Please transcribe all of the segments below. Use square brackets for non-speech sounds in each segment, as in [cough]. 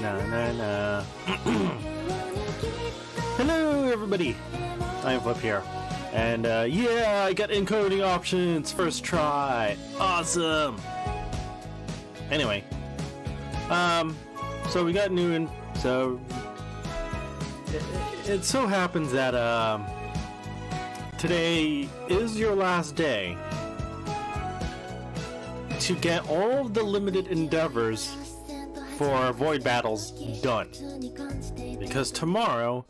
na na na. [clears throat] Hello, everybody. I am Flip here. And uh, yeah, I got encoding options first try. Awesome. Anyway, um, so we got new and so it, it so happens that um today is your last day to get all the limited endeavors for void battles done. Because tomorrow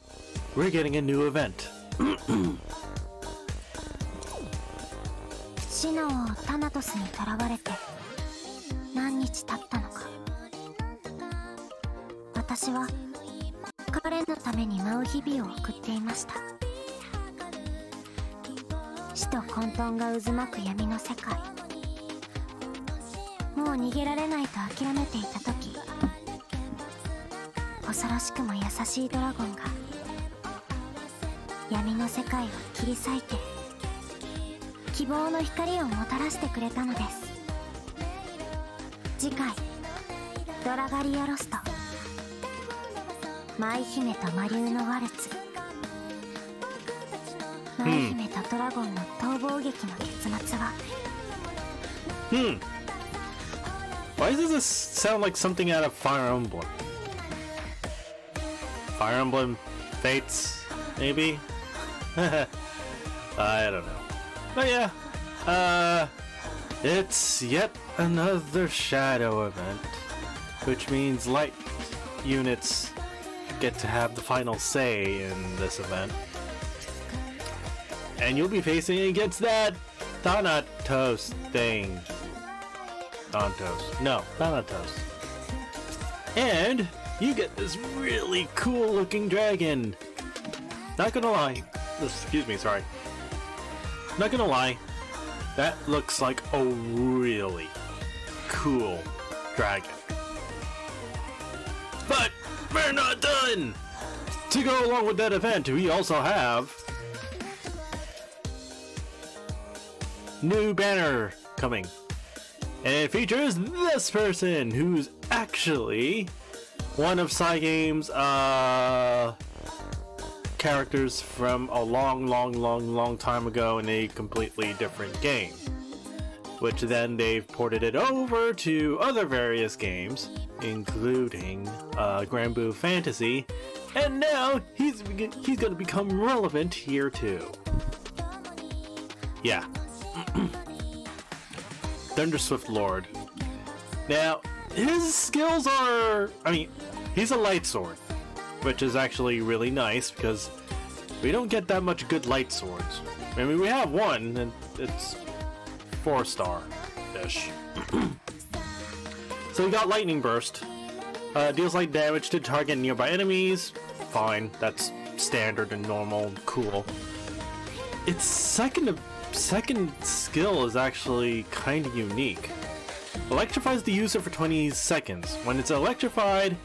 we're getting a new event. [clears throat] シノをタナトスに囚われて何日経ったのか。私は彼のために舞う日々を送っていました。死と混沌が渦巻く闇の世界。もう逃げられないと諦めていた時。恐ろしくも優しいドラゴンが闇の世界を切り裂いて希望の光をもたらしてくれたのです次回「ドラガリアロスト」舞姫と魔竜のワルツ舞姫とドラゴンの逃亡劇の結末は？Hmm. Why does this sound like something out of Fire Emblem? Fire Emblem Fates, maybe? [laughs] I don't know. But yeah, uh, it's yet another shadow event, which means light units get to have the final say in this event. And you'll be facing against that Thanatos thing. Thanatos. No, Thanatos. And you get this really cool looking dragon. Not gonna lie. Excuse me, sorry. Not gonna lie. That looks like a really cool dragon. But we're not done! To go along with that event, we also have new banner coming. And it features this person who's actually one of Cygame's uh characters from a long, long, long, long time ago in a completely different game. Which then they've ported it over to other various games, including uh, Granblue Fantasy, and now he's he's gonna become relevant here too. Yeah. [clears throat] Thunderswift Lord. Now, his skills are. I mean, he's a light sword, which is actually really nice because we don't get that much good light swords. I mean, we have one, and it's four star ish. [clears throat] so we got Lightning Burst. Uh, deals light damage to target nearby enemies. Fine, that's standard and normal, and cool. Its second second skill is actually kind of unique. Electrifies the user for 20 seconds. When it's electrified,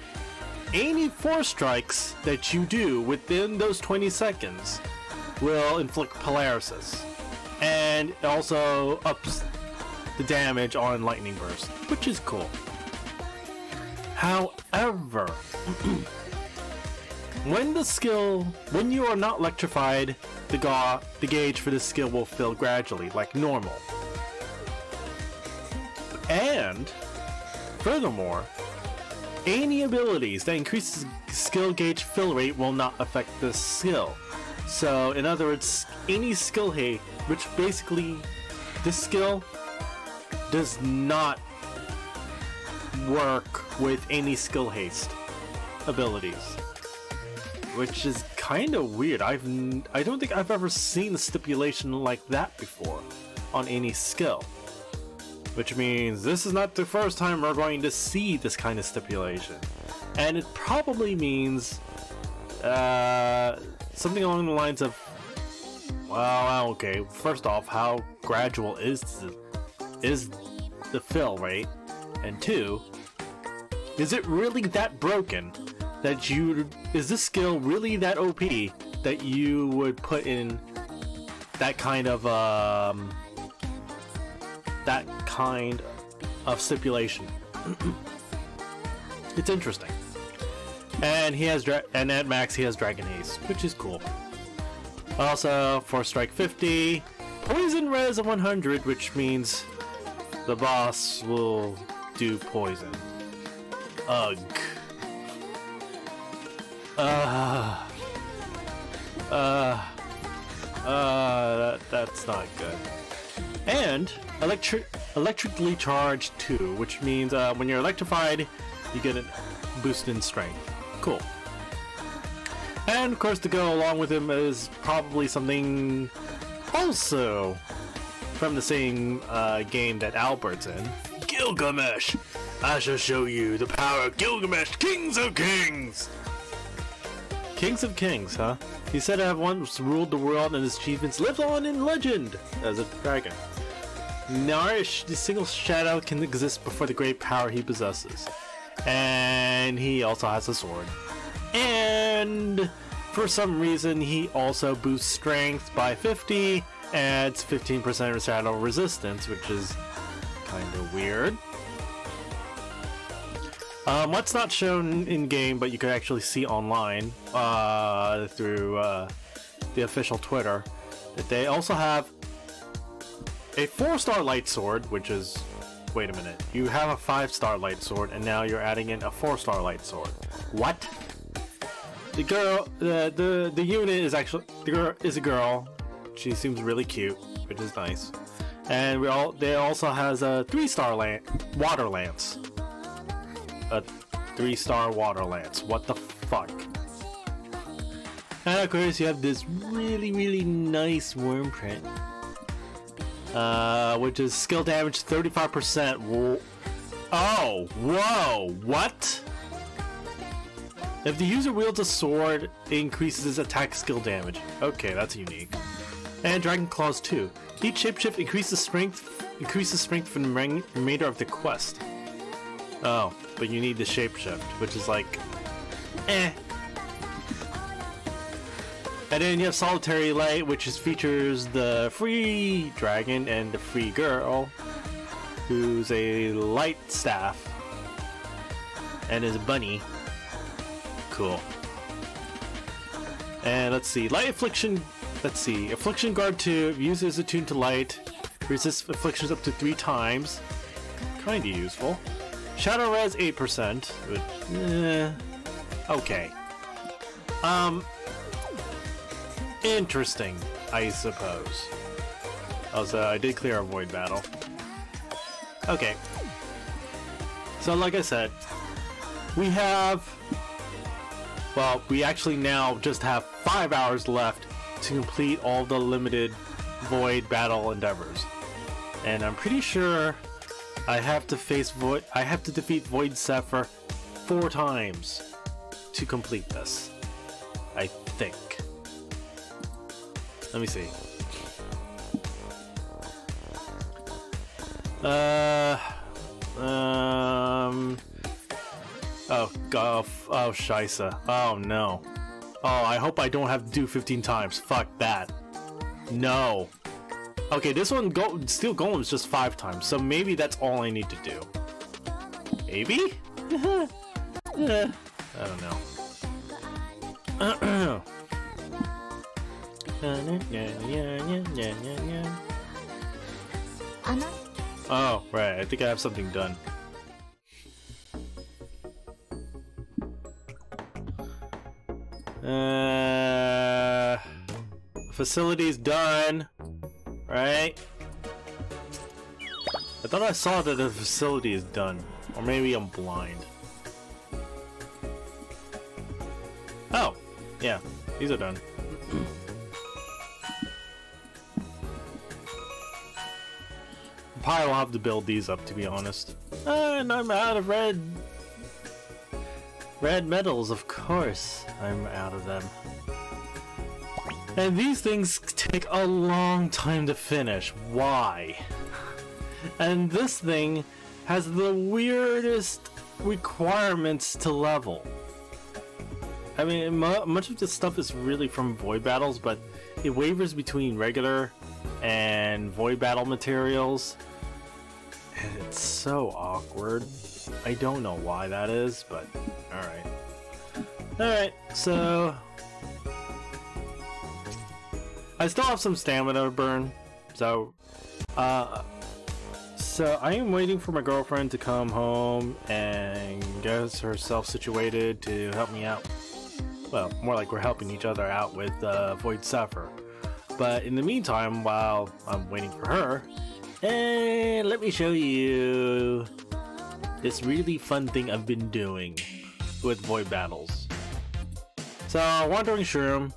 any force strikes that you do within those 20 seconds will inflict paralysis. And it also ups the damage on Lightning Burst, which is cool. However, [clears throat] when the skill, when you are not electrified, the, ga the gauge for this skill will fill gradually, like normal. And, furthermore, any abilities that increase skill gauge fill rate will not affect this skill. So, in other words, any skill haste, which basically, this skill does not work with any skill haste abilities. Which is kind of weird. I've I don't think I've ever seen a stipulation like that before on any skill. Which means this is not the first time we're going to see this kind of stipulation. And it probably means uh, something along the lines of well, okay, first off, how gradual is the, is the fill rate? And two, is it really that broken that you is this skill really that OP that you would put in that kind of um that kind of stipulation? it's interesting. And he has dra- and at max he has Dragon Haste, which is cool. Also, for strike 50, poison res of 100, which means the boss will do poison. Ugh. Uh, uh, uh, that, that's not good. And electric, electrically charged too, which means uh, when you're electrified, you get a boost in strength. Cool. And of course, to go along with him is probably something also from the same uh, game that Albert's in. Gilgamesh! I shall show you the power of Gilgamesh, Kings of Kings! Kings of Kings, huh? He said to have once ruled the world and his achievements live on in legend as a dragon. Narish, the single shadow can exist before the great power he possesses. And he also has a sword. And for some reason, he also boosts strength by 50, adds 15% shadow resistance, which is kind of weird. Um, what's not shown in game, but you can actually see online uh, through uh, the official Twitter, that they also have a four-star light sword, which is wait a minute, you have a five-star light sword, and now you're adding in a four-star light sword. What? The girl, the the the unit is actually the girl is a girl. She seems really cute, which is nice. And we all they also has a three-star lan- water lance a three star water lance. What the fuck? And of course, you have this really, really nice Wyrmprint. Uh, which is skill damage 35%. Whoa. Oh, whoa, what? If the user wields a sword, it increases his attack skill damage. Okay, that's unique. And Dragon Claws 2. Each shapeshift increases strength increases strength for the remainder of the quest. Oh, but you need the shapeshift, which is like, eh. And then you have Solitary Light, which is features the free dragon and the free girl, who's a light staff and is a bunny. Cool. And let's see, Light Affliction. Let's see, Affliction Guard 2 uses attuned to light, resists afflictions up to three times. Kinda useful. Shadow Res 8%, which, eh, okay. Um, interesting, I suppose. Also, I did clear a void battle. Okay. So, like I said, we have, well, we actually now just have five hours left to complete all the limited void battle endeavors. And I'm pretty sure I have to face Void. I have to defeat Void Zephyr four times to complete this. I think. Let me see. Uh, um. Oh, God. Oh, Shisa. Oh, no. Oh, I hope I don't have to do 15 times. Fuck that. No. Okay, this one, go Steel Golem is just five times, so maybe that's all I need to do. Maybe? [laughs] I don't know. [coughs] oh, right, I think I have something done. Uh, facility's done. Right? I thought I saw that the facility is done. Or maybe I'm blind. Oh! Yeah, these are done. Probably will have to build these up to be honest. Ah, and I'm out of red... Red medals, of course. I'm out of them. And these things take a long time to finish. Why? And this thing has the weirdest requirements to level. I mean, much of this stuff is really from Void Battles, but it wavers between regular and Void Battle materials. And it's so awkward. I don't know why that is, but alright. Alright, so... I still have some stamina to burn, so... Uh, so I am waiting for my girlfriend to come home and get herself situated to help me out. Well, more like we're helping each other out with uh, Void Zephyr. But in the meantime, while I'm waiting for her, and let me show you this really fun thing I've been doing with Void Battles. So, Wandering Shroom,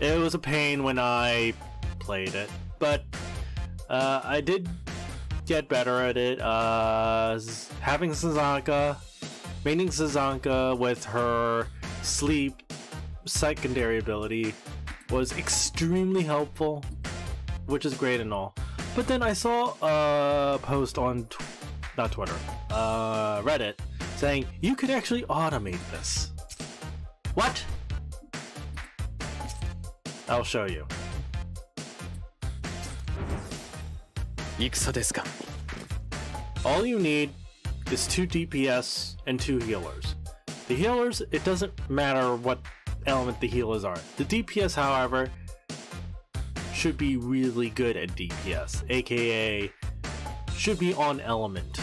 it was a pain when I played it, but uh, I did get better at it. Uh, having Sazanka, maining Sazanka with her sleep secondary ability was extremely helpful, which is great and all. But then I saw a post on, tw not Twitter, uh, Reddit, saying you could actually automate this. What? I'll show you. 戦ですか All you need is two DPS and two healers. The healers, it doesn't matter what element the healers are. The DPS, however, should be really good at DPS, aka should be on element.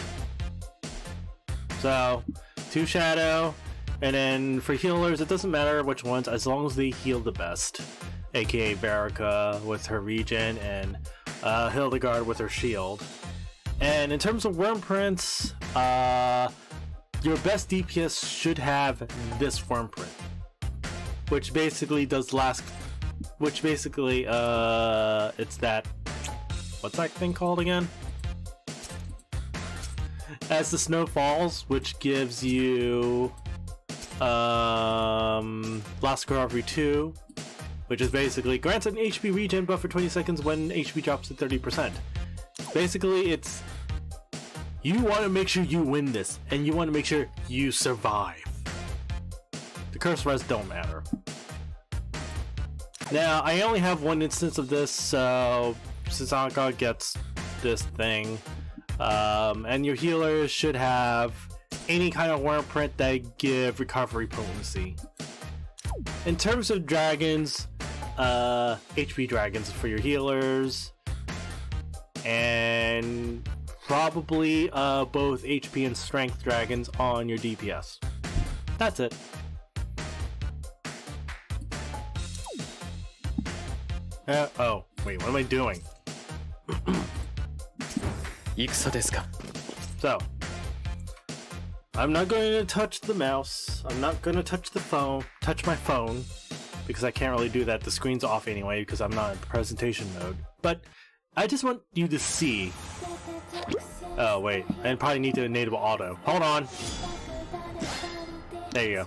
So, two shadow, and then for healers, it doesn't matter which ones as long as they heal the best, aka Verica with her regen and uh, Hildegard with her shield. And in terms of Wyrmprints, uh, your best DPS should have this Wyrmprint, which basically does last, which basically, uh, it's that, what's that thing called again? As the snow falls, which gives you, um, Last Recovery 2, which is basically grants an HP regen buff for 20 seconds when HP drops to 30%. Basically, it's you want to make sure you win this, and you want to make sure you survive. The curse res don't matter. Now, I only have one instance of this, so Sazanka gets this thing. Um, and your healers should have any kind of Wyrmprint that give recovery potency. In terms of dragons, uh, HP dragons for your healers, and probably uh, both HP and strength dragons on your DPS. That's it. Uh, oh, wait, what am I doing? [clears throat] so, I'm not going to touch the mouse. I'm not going to touch the phone, touch my phone because I can't really do that. The screen's off anyway because I'm not in presentation mode. But I just want you to see. Oh wait, I probably need to enable auto. Hold on. There you go.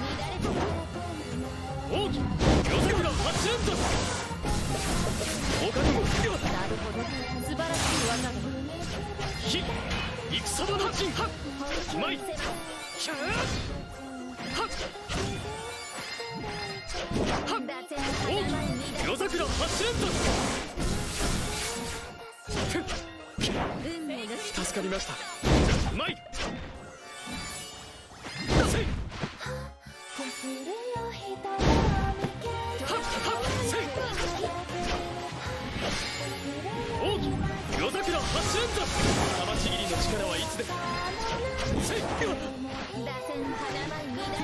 大き火助かりました。うまい。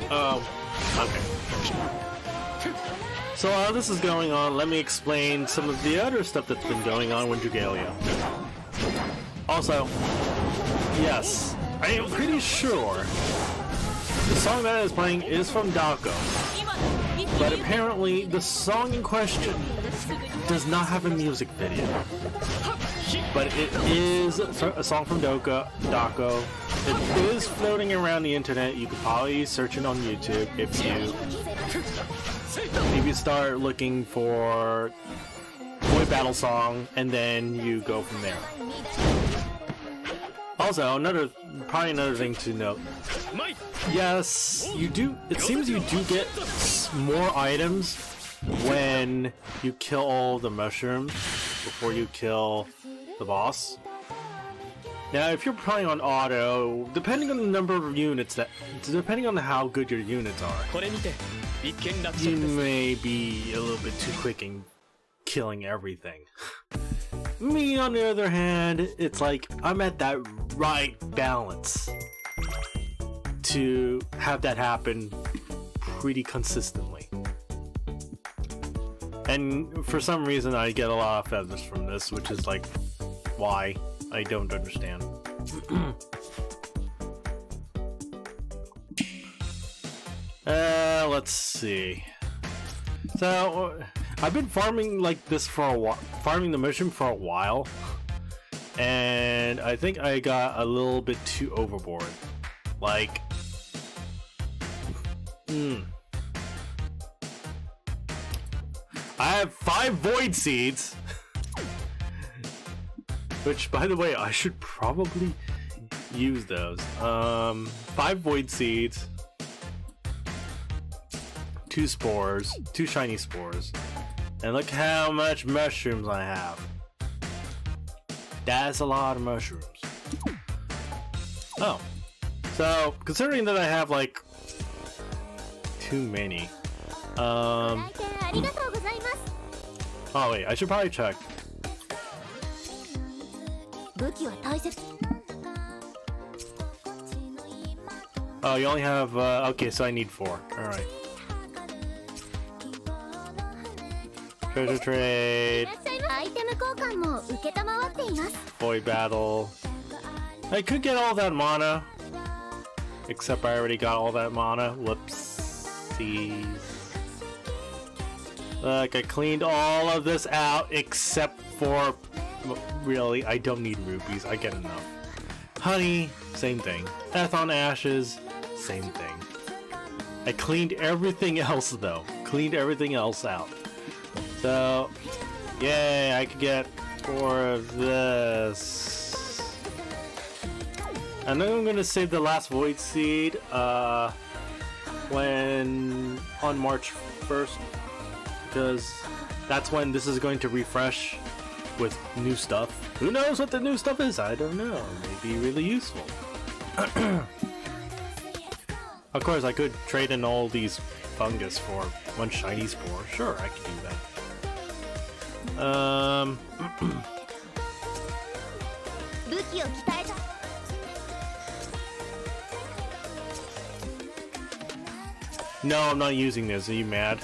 Oh, okay. So while this is going on, let me explain some of the other stuff that's been going on with Dragalia. Also, yes, I am pretty sure the song that is playing is from Dako. But apparently, the song in question does not have a music video. But it is a song from Doka, Dako. It is floating around the internet. You could probably search it on YouTube if you if you start looking for void battle song, and then you go from there. Also, another probably another thing to note. Yes, you do. It seems you do get more items when you kill all the mushrooms before you kill the boss. Now, if you're playing on auto, depending on the number of units that, depending on how good your units are, you may be a little bit too quick in killing everything. [laughs] Me, on the other hand, it's like I'm at that right balance to have that happen pretty consistently. And for some reason, I get a lot of feathers from this, which is like why I don't understand. [clears throat] uh, let's see. So, uh, I've been farming like this for a while, farming the mission for a while, and I think I got a little bit too overboard. Like, hmm. I have five void seeds, which, by the way, I should probably use those. Um, five void seeds two spores, two shiny spores, and look how much mushrooms I have. That's a lot of mushrooms. Oh, so considering that I have like too many, um, Oh wait, I should probably check. Oh, you only have, uh, okay, so I need four. Alright. Treasure trade. Void battle. I could get all that mana. Except I already got all that mana. Whoopsies. Look, I cleaned all of this out except for. Really, I don't need rupees. I get enough. Honey, same thing. Ethon ashes, same thing. I cleaned everything [laughs] else though. Cleaned everything else out. So, yay, I could get four of this. And then I'm gonna save the last Void Seed, uh, when, on March 1st, because that's when this is going to refresh with new stuff. Who knows what the new stuff is? I don't know. It may be really useful. [clears throat] of course, I could trade in all these fungus for one shiny spore. Sure, I can do that. Um. [clears throat] no, I'm not using this. Are you mad?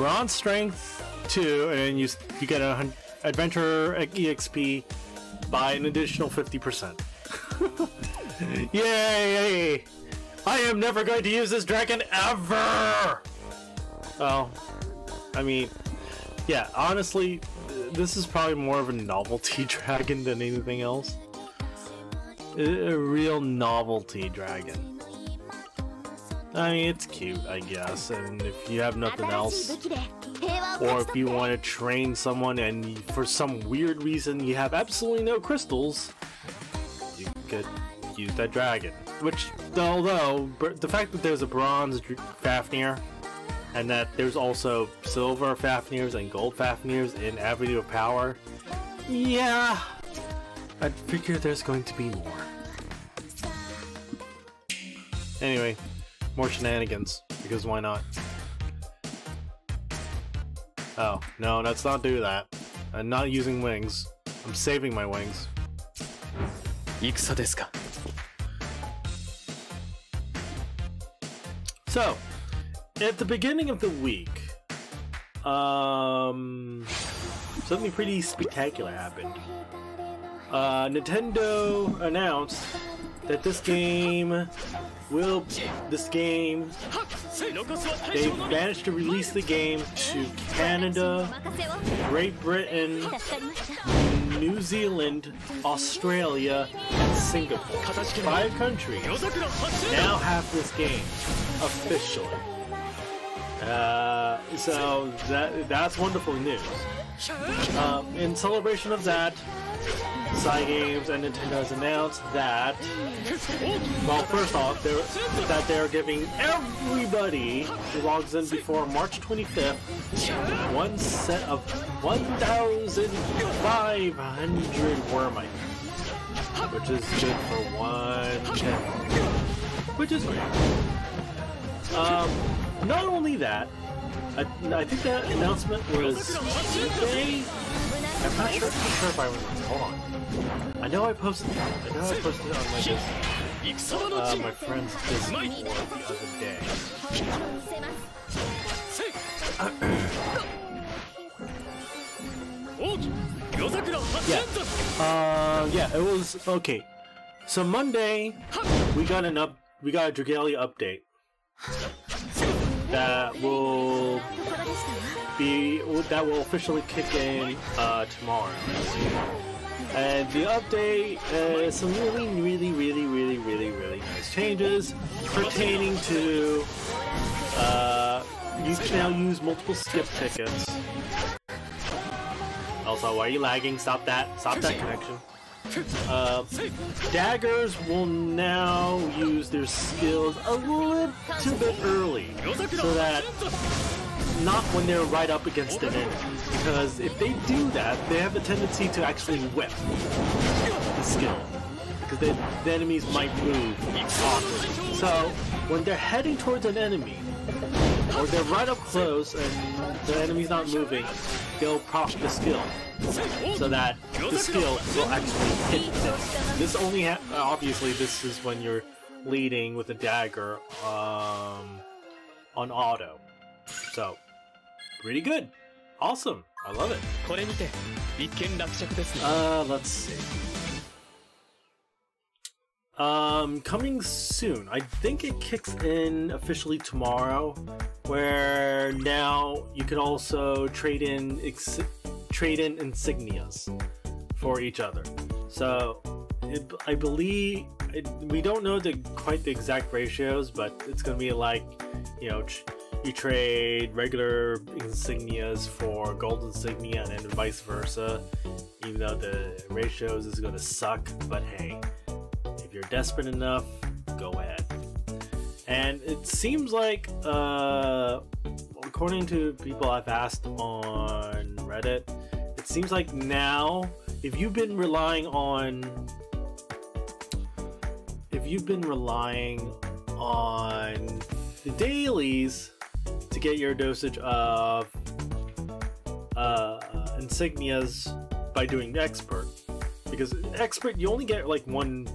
Bronze strength two, and you you get a hun- adventure exp by an additional fifty percent. [laughs] Yay! I am never going to use this dragon ever. Oh, I mean, yeah, honestly, this is probably more of a novelty [laughs] dragon than anything else. A real novelty dragon. I mean, it's cute, I guess. And if you have nothing else, or if you want to train someone and for some weird reason you have absolutely no crystals, you could use that dragon. Which, although, the fact that there's a bronze Fafnir and that there's also silver Fafnirs and gold Fafnirs in Avenue of Power, yeah, I figure there's going to be more. Anyway, more shenanigans, because why not? Oh, no, let's not do that. I'm not using wings. I'm saving my wings. So, at the beginning of the week, um, something pretty spectacular happened. Uh, Nintendo announced that this game will this game they've managed to release the game to Canada, Great Britain, New Zealand, Australia, and Singapore. Five countries now have this game officially. Uh, so that that's wonderful news. Um, in celebration of that, Cygames and Nintendo has announced that. Well, first off, they're, that they're giving everybody who logs in before March 25th one set of 1,500 Wyrmite, which is good for one channel which is great. Um, not only that, I, I think that announcement was today. I'm not sure, I'm not sure if I remember hold on. I know I posted I know I posted it on my this uh, my friend's Discord the other day. yeah. Uh yeah, it was okay. So Monday we got an up we got a Dragalia update. That will be that will officially kick in uh, tomorrow. And the update, uh, some really, really, really, really, really, really nice changes pertaining to uh, you can now use multiple skip tickets. Also, why are you lagging? Stop that. Stop that connection. Uh, daggers will now use their skills a little bit early, so that not when they're right up against an enemy. Because if they do that, they have a tendency to actually whip the skill. Because the, the enemies might move. So when they're heading towards an enemy, or they're right up close and the enemy's not moving, they'll proc the skill. So that the skill will actually hit them. This only obviously this is when you're leading with a dagger um, on auto. So pretty good. Awesome. I love it. これにて一件落着ですね Uh, let's see. Um, coming soon. I think it kicks in officially tomorrow, where now you can also trade in ex- trade in insignias for each other. So, it, I believe it, we don't know the quite the exact ratios, but it's gonna be like, you know, tr- you trade regular insignias for gold insignia, and then vice versa. Even though the ratios is gonna suck, but hey, if you're desperate enough, go ahead. And it seems like, uh, according to people I've asked on Reddit, it seems like now, if you've been relying on, if you've been relying on the dailies to get your dosage of uh, insignias by doing expert, because expert you only get like one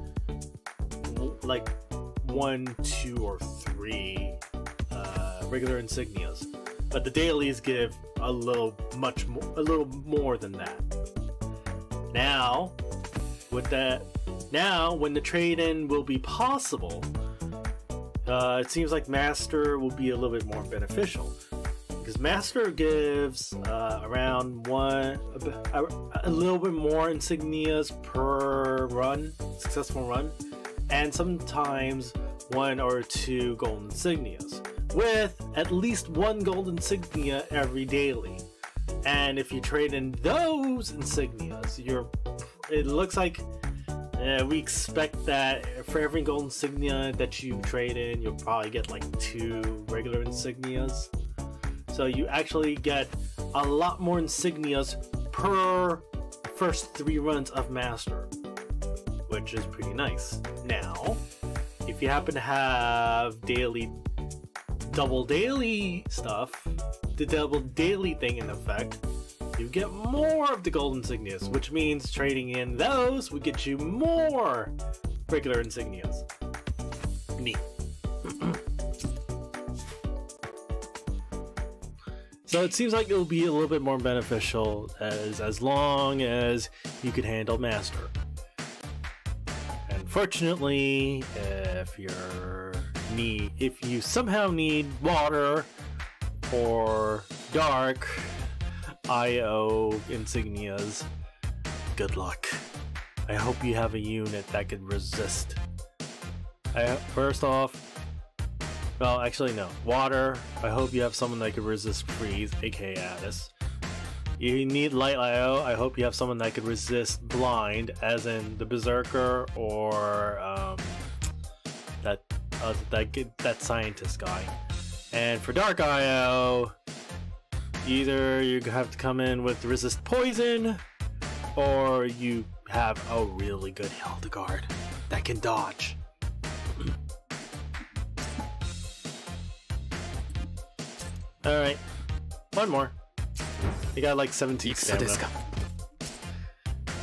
like one, two, or three uh, regular insignias, but the dailies give a little much more, a little more than that. Now, with that, now when the trade-in will be possible, uh, it seems like Master will be a little bit more beneficial because Master gives uh, around one, a, a little bit more insignias per run, successful run, and sometimes one or two gold insignias, with at least one gold insignia every daily. And if you trade in those insignias, you're it looks like uh, we expect that for every gold insignia that you trade in, you'll probably get like two regular insignias. So you actually get a lot more insignias per first three runs of Master, which is pretty nice. Now, if you happen to have daily, double daily stuff, the double daily thing in effect, you get more of the gold insignias, which means trading in those would get you more regular insignias. Neat. [clears throat] So it seems like it'll be a little bit more beneficial as as long as you can handle master. Unfortunately, if you're need if you somehow need water or dark IO insignias, good luck. I hope you have a unit that can resist. I, first off, well, actually, no. Water. I hope you have someone that can resist freeze, aka Addis. You need light IO. I hope you have someone that could resist blind, as in the Berserker or um, that uh, that that scientist guy. And for Dark IO, either you have to come in with resist poison, or you have a really good Hildegard that can dodge. [clears throat] Alright, one more. You got like 17 stamina.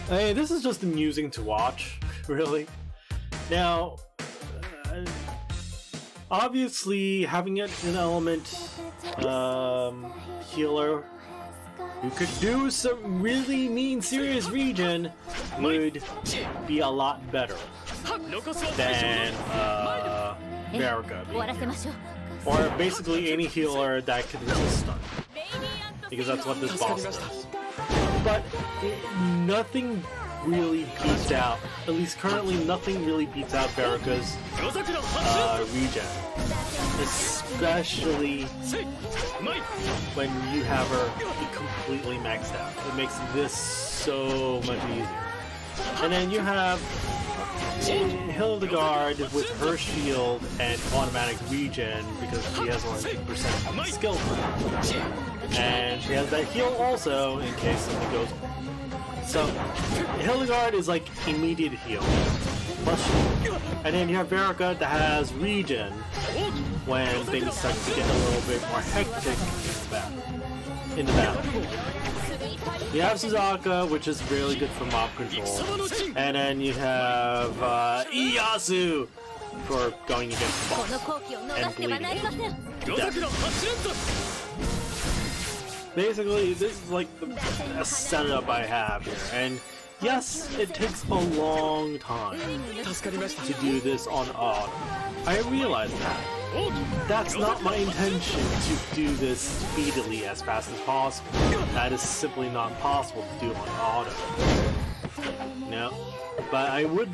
Hey, this is just amusing to watch, [laughs] really. Now, obviously having an element um, healer who could do some really mean serious regen would be a lot better than uh, Or basically any healer that can resist stun. Because that's what this boss does. But nothing really beats out, at least currently, nothing really beats out Verica's uh, regen. Especially when you have her completely maxed out. It makes this so much easier. And then you have Hildegard with her shield and automatic regen because she has only 2% skill. And she has that heal also in case something goes so, Hildegard is like immediate heal. Plus, and then you have Verica that has regen when things start to get a little bit more hectic in the battle. You have Sazanka, which is really good for mob control. And then you have uh, Ieyasu for going against the boss and bleeding. Death basically, this is like the best setup I have here, and yes, it takes a long time to do this on auto. I realize that. That's not my intention to do this speedily as fast as possible. That is simply not possible to do on auto. No. But I would...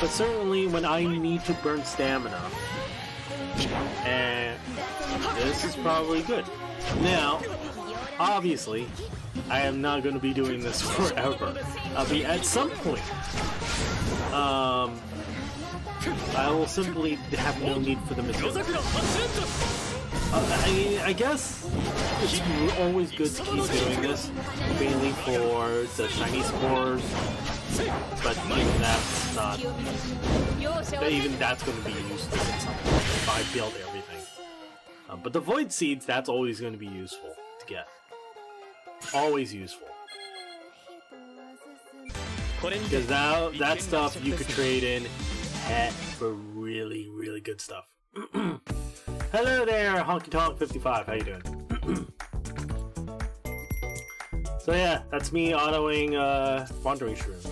But certainly when I need to burn stamina. And... This is probably good. Now, obviously, I am not going to be doing this [laughs] forever. I'll be at some point. Um, I will simply have no need for the material. Uh, I mean, I guess it's always good to keep doing this, mainly for the shiny spores, but even that's not, even that's going to be useful if I build everything. Uh, but the Void Seeds, that's always going to be useful to get always useful. Because that, that stuff you could trade in at, for really, really good stuff. [clears throat] Hello there, Honky Tonk 55. How you doing? [clears throat] so yeah, that's me autoing uh, Wandering Shroom.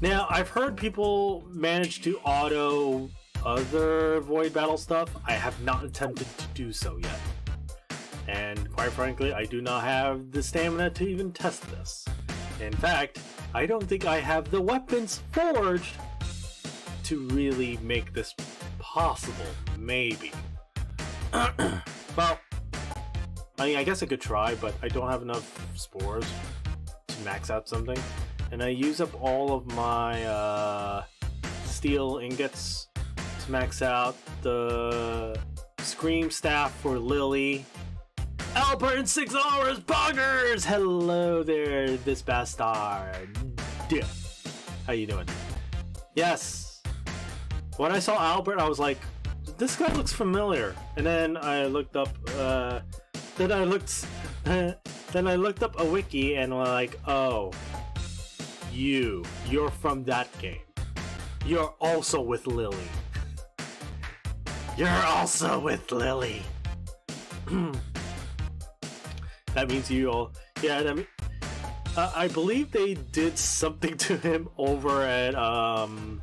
Now I've heard people manage to auto other Void Battle stuff. I have not attempted to do so yet. Quite frankly, I do not have the stamina to even test this. In fact, I don't think I have the weapons forged to really make this possible. Maybe. [clears throat] well, I mean, I guess I could try, but I don't have enough spores to max out something. And I use up all of my uh, steel ingots to max out the Scream Staff for Lily. Albert in six hours, poggers! Hello there, this bastard. Yeah. How you doing? Yes. When I saw Albert, I was like, this guy looks familiar. And then I looked up, uh, then I looked, [laughs] then I looked up a wiki and was like, oh, you, you're from that game. You're also with Lily. [laughs] You're also with Lily. [clears throat] that means you all. Yeah, that mean, uh, I believe they did something [laughs] to him over at um,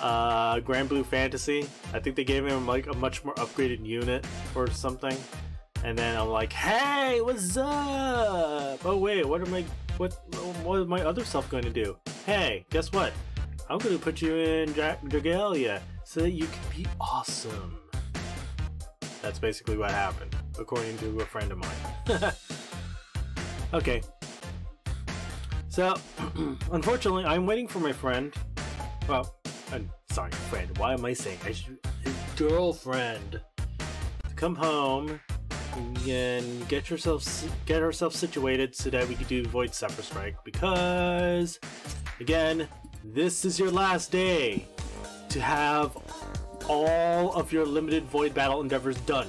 uh, Granblue Fantasy. I think they gave him like a much more upgraded unit or something. And then I'm like, "Hey, what's up? Oh wait, what am I? What what is my other self going to do? Hey, guess what? I'm going to put you in Dra- Dragalia so that you can be awesome." That's basically what happened, according to a friend of mine. [laughs] okay. So, [clears throat] unfortunately, I'm waiting for my friend. Well, I'm sorry, friend. Why am I saying I should, girlfriend to come home and get yourself get herself situated so that we can do Void Zephyr Strike because again, this is your last day to have all of your limited Void Battle endeavors done.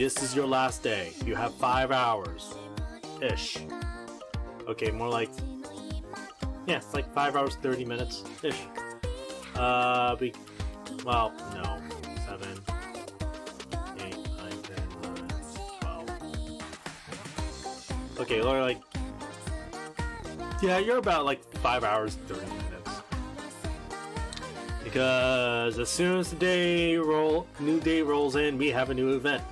This is your last day. You have five hours ish. Okay, more like yeah, it's like five hours thirty minutes ish. Uh, be well, no, seven, eight, nine, ten, eleven, twelve. Okay, or like yeah, you're about like five hours thirty minutes. Because as soon as the day roll, new day rolls in, we have a new event.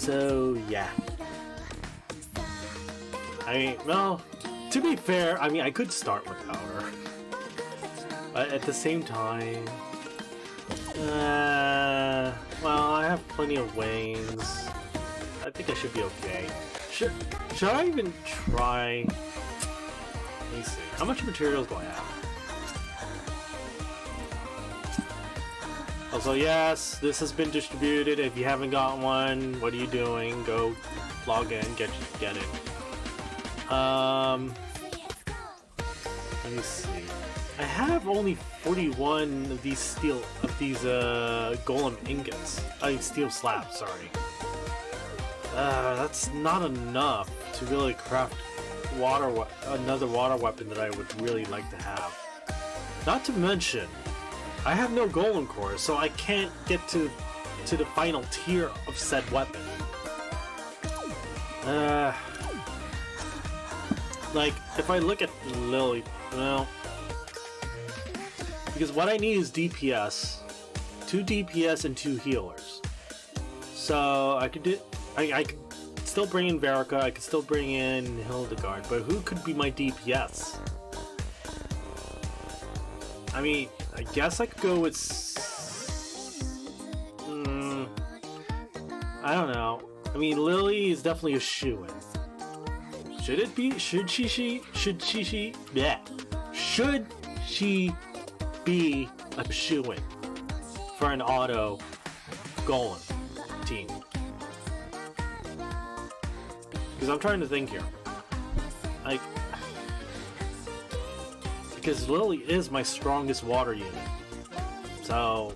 So yeah. I mean, well, to be fair, I mean, I could start without her. But at the same time, uh, well, I have plenty of wings. I think I should be okay. Should, should I even try? Let me see. How much materials do I have? Also, yes, this has been distributed. If you haven't got one, what are you doing? Go log in, get get it. Um, let me see. I have only 41 of these steel of these uh golem ingots. I mean steel slabs. Sorry. Uh, that's not enough to really craft water another water weapon that I would really like to have. Not to mention, I have no golem core, so I can't get to to the final tier of said weapon. Uh, like if I look at Lily, well, because what I need is DPS, two DPS and two healers. So I could do, I, I could still bring in Verica, I could still bring in Hildegarde, but who could be my DPS? I mean, I guess I could go with. Mm, I don't know. I mean, Lily is definitely a shoe in. Should it be? Should she? She? Should she? She? Yeah. Should she be a shoe in for an auto golem team? Because I'm trying to think here. Because Lily is my strongest water unit. So,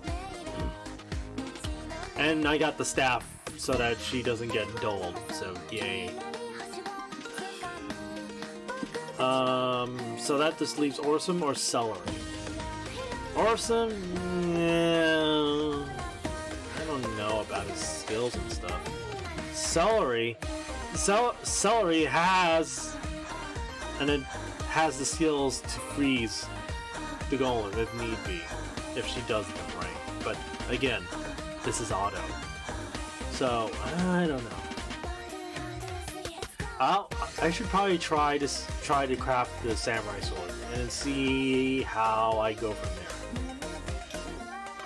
and I got the staff so that she doesn't get dulled. So, yay. Um, so that just leaves Orsem or Celery. Orsem, yeah, I don't know about his skills and stuff. Celery, Cel- Celery has, an has the skills to freeze the golem if need be, if she does them right. But again, this is auto, so I don't know. I'll, I should probably try to try to craft the samurai sword and see how I go from there.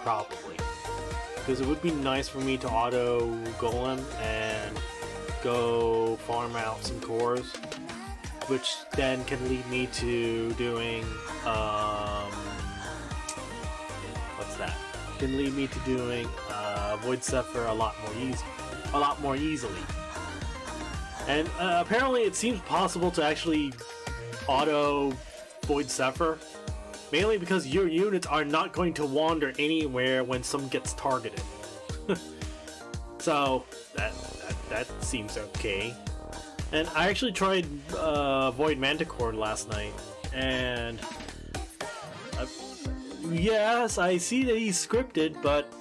Probably, because it would be nice for me to auto golem and go farm out some cores, which then can lead me to doing um, what's that? Can lead me to doing uh, Void Zephyr a lot more easy, a lot more easily. And uh, apparently, it seems possible to actually auto Void Zephyr, mainly because your units are not going to wander anywhere when some gets targeted. [laughs] so that, that that seems okay. And I actually tried uh, Void Manticore last night, and uh, yes, I see that he's scripted, but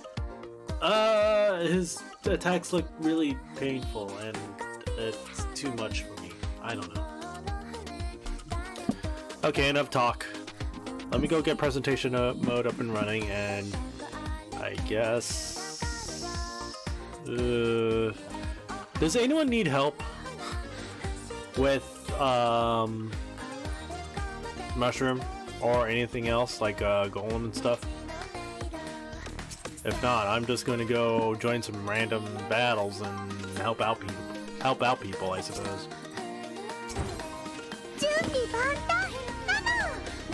Uh, his attacks look really painful, and it's too much for me. I don't know. Okay, enough talk. Let me go get presentation uh, mode up and running, and I guess. Uh, does anyone need help with um, mushroom or anything else like uh, golem and stuff. If not, I'm just going to go join some random battles and help out people. Help out people, I suppose.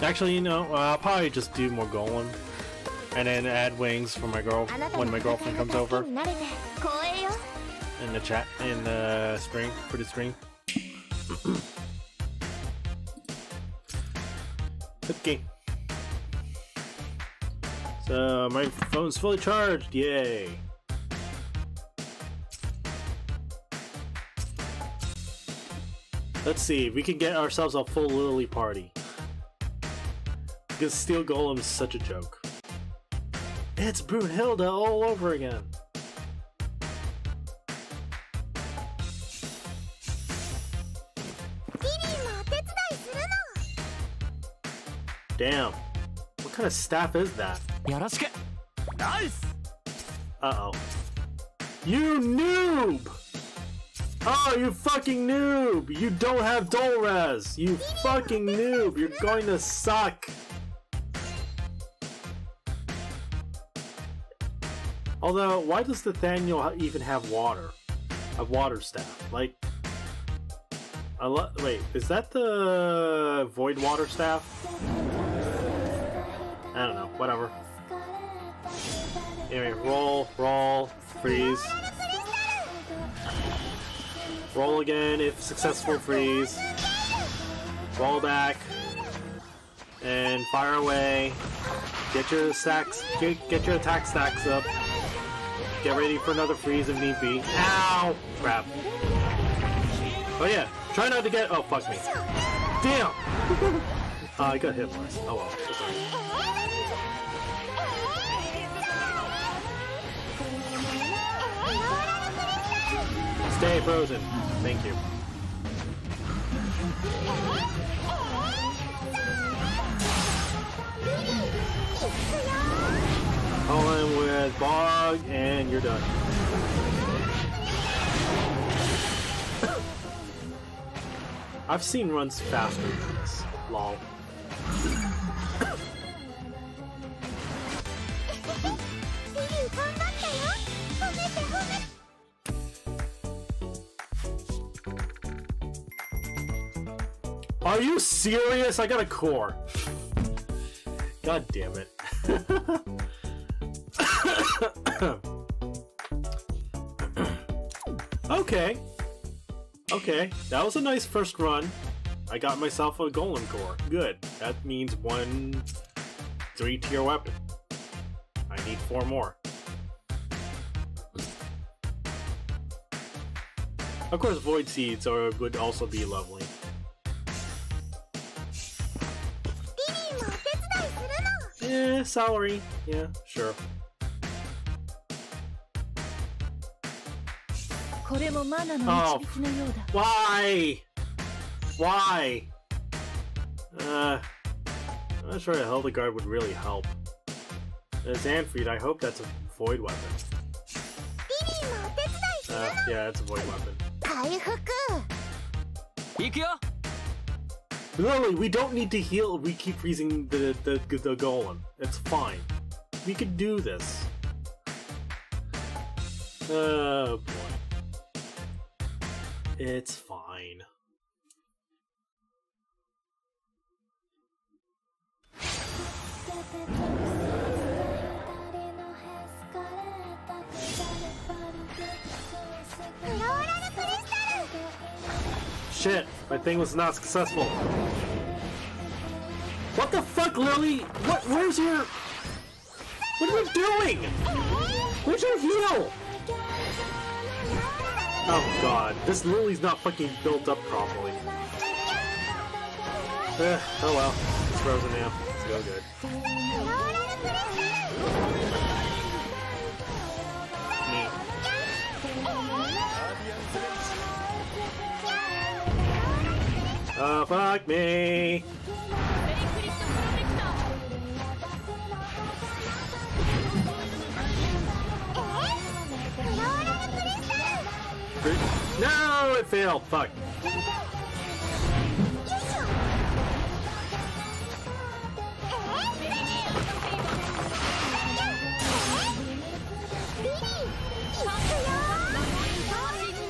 Actually, you know, uh, I'll probably just do more golem, and then add wings for my girl when my girlfriend comes over in the chat in the stream, for the stream okay. So my phone's fully charged. Yay! Let's see. We can get ourselves a full Lily party. Because Steel Golem is such a joke. It's Brunhilde all over again. Damn. What kind of staff is that? Yarasuke. Nice! Uh-oh. You noob! Oh, you fucking noob! You don't have dull res! You fucking noob! You're going to suck! Although, why does Nathaniel even have water? A water staff? Like, Wait, is that the void water staff? I don't know, whatever. Anyway, roll, roll, freeze. Roll again if successful, freeze. Roll back. And fire away. Get your stacks, get, get your attack stacks up. Get ready for another freeze if need be. Ow! Crap. Oh yeah, try not to get, oh fuck me. Damn! [laughs] uh, I got hit once. Oh well. Stay frozen. Thank you. Colin with Bog, and you're done. I've seen runs faster than this. Lol. Are you serious? I got a core. God damn it. [coughs] [coughs] okay. Okay, that was a nice first run. I got myself a Golem Core. Good. That means one three tier weapon. I need four more. Of course, Void Seeds are, would also be lovely. Yeah, eh, salary. Yeah, sure. Oh. Why? Uh, I'm not sure a Hildegarde would really help. There's Amfried, I hope that's a void weapon. Uh, yeah, it's a void weapon. Lily, we don't need to heal we keep freezing the, the, the golem. It's fine. We can do this. Oh boy. It's fine. Shit, my thing was not successful. What the fuck, Lily? What? Where's your? What are you doing? Where's your heal? Oh god, this Lily's not fucking built up properly. Eh, oh well. It's frozen now. It's no good. Oh, fuck me! No, it failed. Fuck.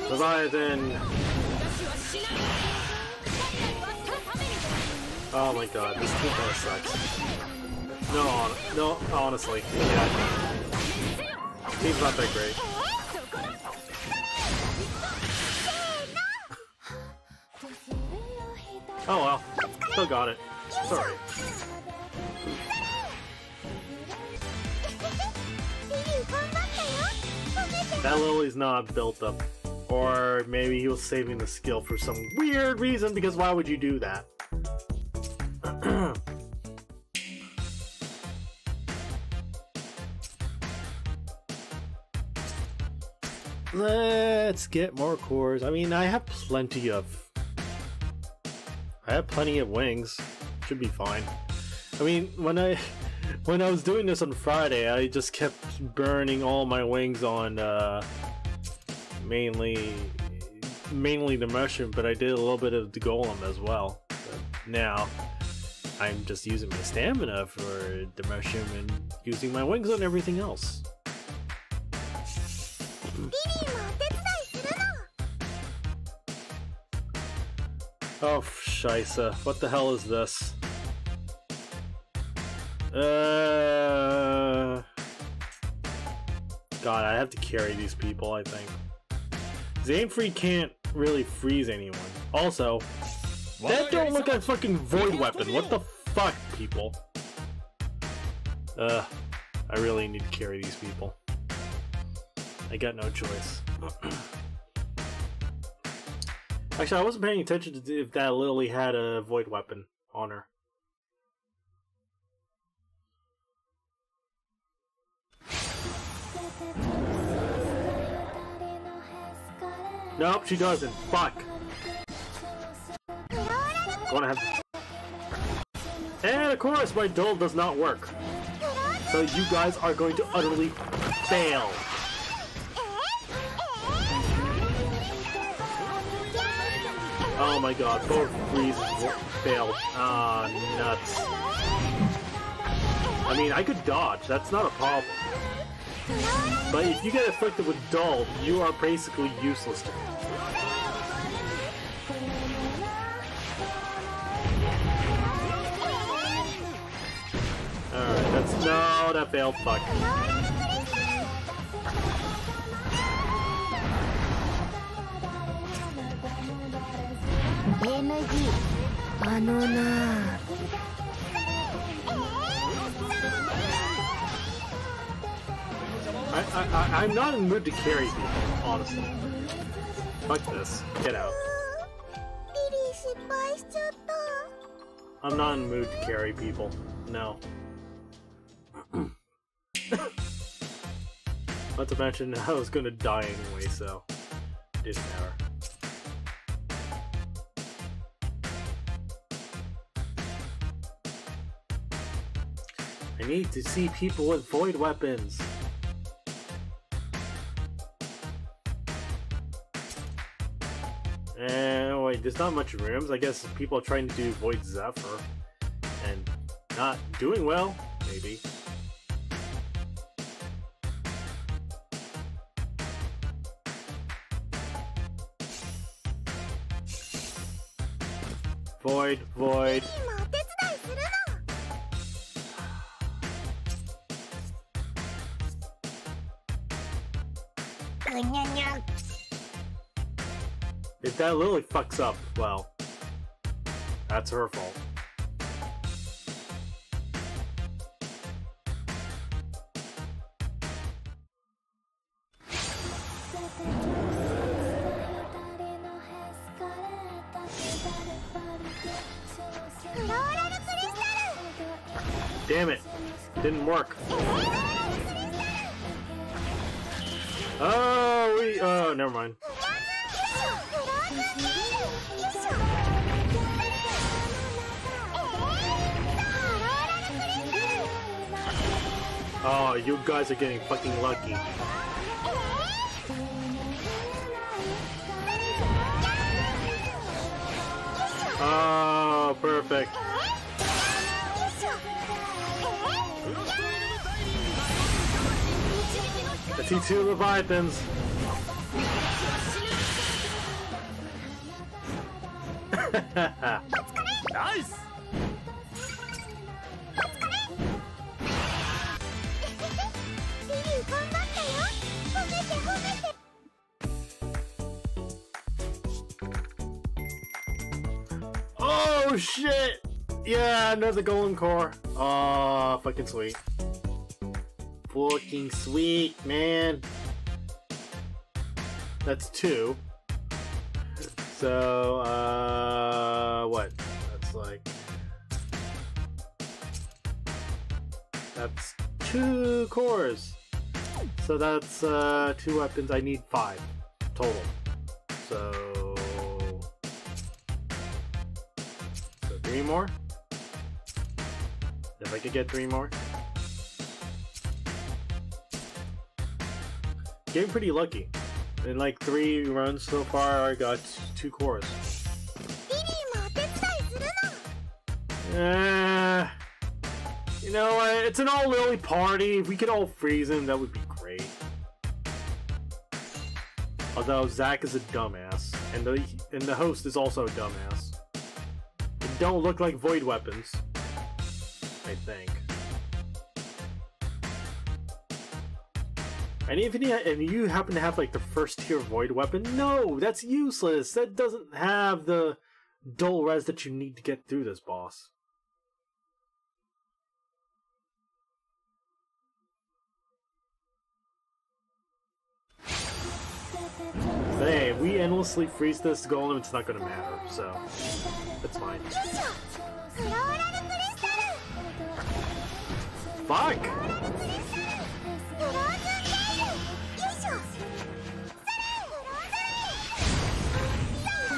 Leviathan. Oh my god, this team kinda sucks. No, no, honestly, yeah. Team's not that great. Oh well, still got it. Sorry. That Lily's not built up. Or maybe he was saving the skill for some weird reason, because why would you do that? [clears throat] Let's get more cores. I mean, I have plenty of... I have plenty of wings. Should be fine. I mean, when I... [laughs] When I was doing this on Friday, I just kept burning all my wings on, uh... Mainly... Mainly the mushroom, but I did a little bit of the golem as well. But now, I'm just using my stamina for the mushroom and using my wings on everything else. Oh, Shisa. What the hell is this? Uh... God, I have to carry these people, I think. Xainfried can't really freeze anyone. Also, that don't look like fucking Void Weapon. What the fuck, people? Uh, I really need to carry these people. I got no choice. [clears throat] Actually, I wasn't paying attention to if that Lily had a Void Weapon on her. Nope, she doesn't. Fuck. Gonna have. And of course, my duel does not work. So you guys are going to utterly fail. Oh my god, both freezes failed. Ah, nuts. I mean, I could dodge, that's not a problem. But if you get afflicted with dull, you are basically useless to me. Alright, that's no, that failed. Fuck. あのなあ I, I, I, I'm not in the mood to carry people, honestly. Fuck this. Get out. ビリー失敗しちゃった I'm not in the mood to carry people. No. [coughs] Not to mention, I was gonna die anyway, so. Didn't matter. I need to see people with void weapons. And oh, wait, there's not much rooms. I guess people are trying to do Void Zephyr and not doing well, maybe. Void, void. That Lily fucks up, well, that's her fault. Damn it! Didn't work. Oh, we. Oh, never mind. Oh, you guys are getting fucking lucky. Oh, perfect. The T2 Leviathans. [laughs] Nice! Shit! Yeah, another golem core. Oh, fucking sweet. Fucking sweet, man. That's two. So, uh, what? That's like. That's two cores. So that's, uh, two weapons. I need five total. So. three more. If I could get three more. Getting pretty lucky. In like three runs so far, I got two cores. Uh, you know, it's an all Lily party. If we could all freeze him, that would be great. Although Zach is a dumbass, and the and the host is also a dumbass. Don't look like void weapons. I think. And and you happen to have like the first tier void weapon, no, that's useless. That doesn't have the dull res that you need to get through this boss. Hey, if we endlessly freeze this golem, it's not gonna matter, so it's fine. Fuck!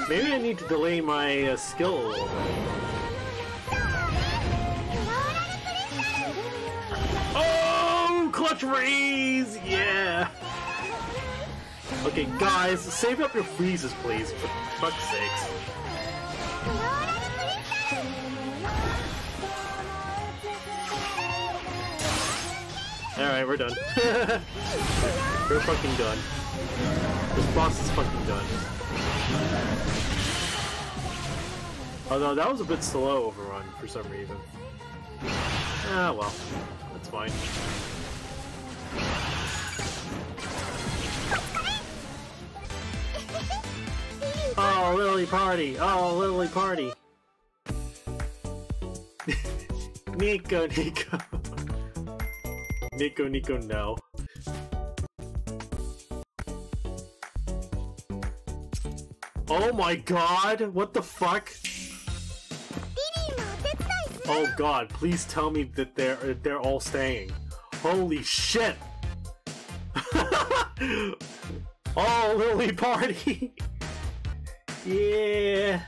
Maybe I need to delay my uh, skill a little bit. Oh, clutch raise! Yeah! Okay, guys, save up your freezes, please, for fuck's sakes. Alright, we're done. [laughs] we're fucking done. This boss is fucking done. Although that was a bit slow overrun for some reason. Ah, well. That's fine. Oh, Lily Party! Oh, Lily Party! [laughs] Nico, Nico! Nico, Nico, no. Oh my god! What the fuck? Oh god, please tell me that they're they're all staying. Holy shit! [laughs] oh, Lily Party! [laughs] yeah!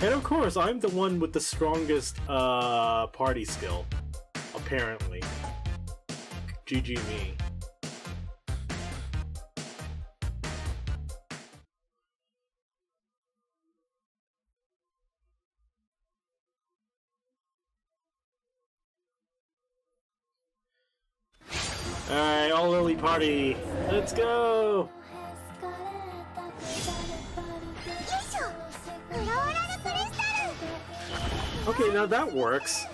And of course, I'm the one with the strongest uh party skill. Apparently. GG me. Alright, all Lily Party! Let's go! Okay, now that works.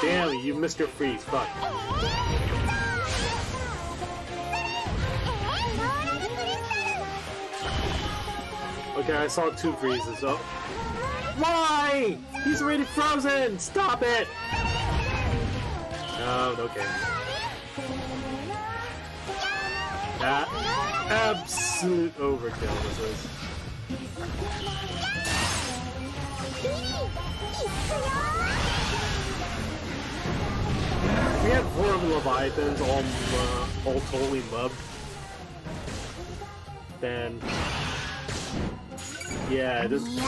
Damn you, missed your Freeze, fuck. Okay, I saw two freezes. Oh. Why? He's already frozen! Stop it! Oh, okay. that. Absolute overkill this is. We had four of the Leviathans all, uh, all totally mubbed. Then... Yeah, just... [laughs]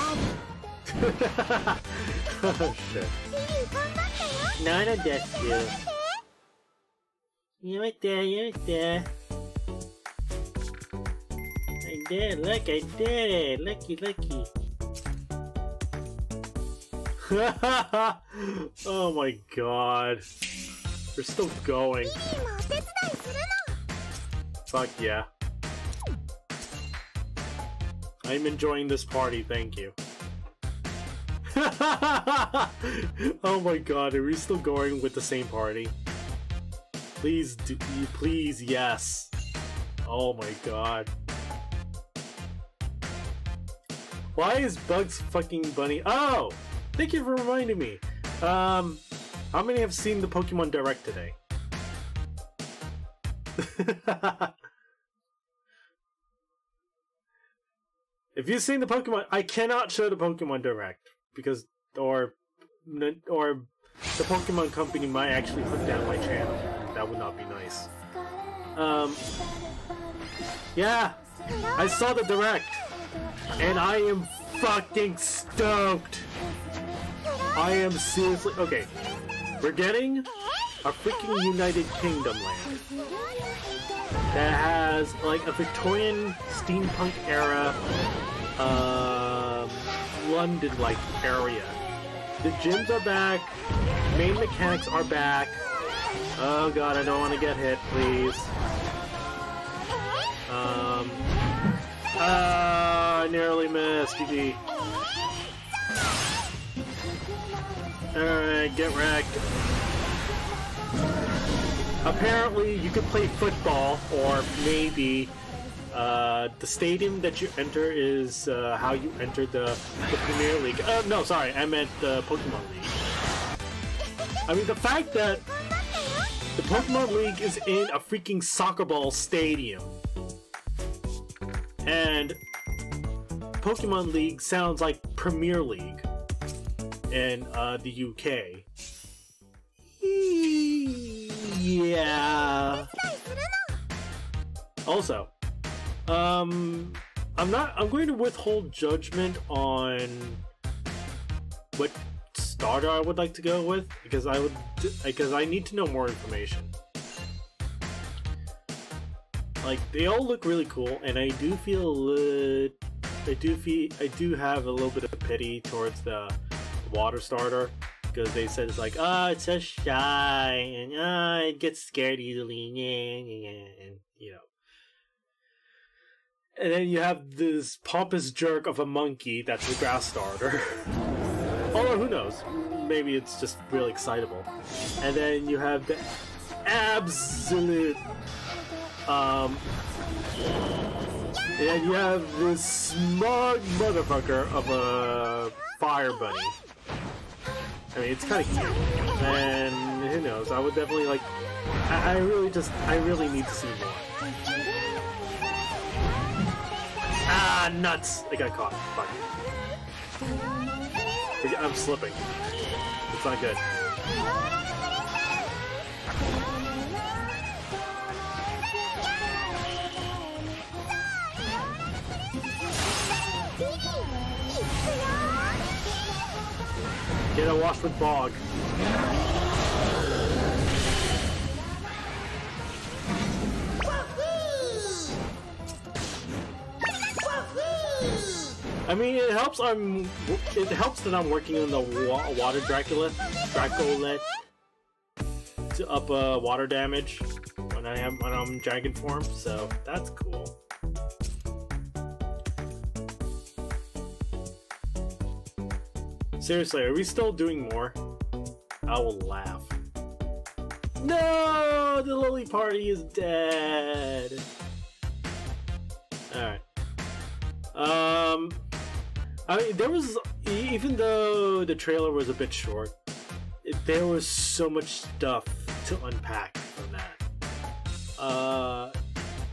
oh shit. [laughs] None of that, too. You right there, you right there did. Look, I did it. lucky! looky. [laughs] oh my god. We're still going. Fuck yeah. I'm enjoying this party, thank you. [laughs] oh my god, are we still going with the same party? Please do, please, yes. Oh my god. Why is Bugs fucking Bunny? Oh! Thank you for reminding me. Um, how many have seen the Pokemon Direct today? [laughs] if you've seen the Pokemon, I cannot show the Pokemon Direct because, or, or the Pokemon Company might actually put down my channel. That would not be nice. Um, yeah, I saw the Direct, and I am fucking stoked. I am seriously okay. We're getting a freaking United Kingdom land that has like a Victorian steampunk era um, London-like area. The gyms are back. Main mechanics are back. Oh god, I don't want to get hit, please. Um. Ah, I narrowly missed. GG. Alright, get wrecked. Apparently, you could play football, or maybe uh, the stadium that you enter is uh, how you enter the, the Premier League. Uh, no, sorry, I meant the Pokemon League. I mean, the fact that the Pokemon League is in a freaking soccer ball stadium, and Pokemon League sounds like Premier League in uh, the UK. Yeah. Also, um, I'm not. I'm going to withhold judgment on what starter I would like to go with because I would because I need to know more information. Like they all look really cool, and I do feel a lit- I do feel I do have a little bit of pity towards the water starter because they said it's like ah it's so shy and ah it gets scared easily and you know and then you have this pompous jerk of a monkey that's the grass starter. [laughs] Although, who knows? Maybe it's just really excitable. And then you have the absolute. Um. And you have this smug motherfucker of a fire bunny. I mean, it's kind of cute. And who knows? I would definitely like. I, I really just. I really need to see more. Ah, nuts! I got caught. Fuck. I'm slipping. It's not good. Get a wash with bog. I mean, it helps. I'm. It helps that I'm working in the wa water Dracula, Dracula, to up uh, water damage when I am when I'm dragon form. So that's cool. Seriously, are we still doing more? I will laugh. No, the Lily Party is dead. All right. Um, I mean, there was even though the trailer was a bit short, there was so much stuff to unpack from that. Uh,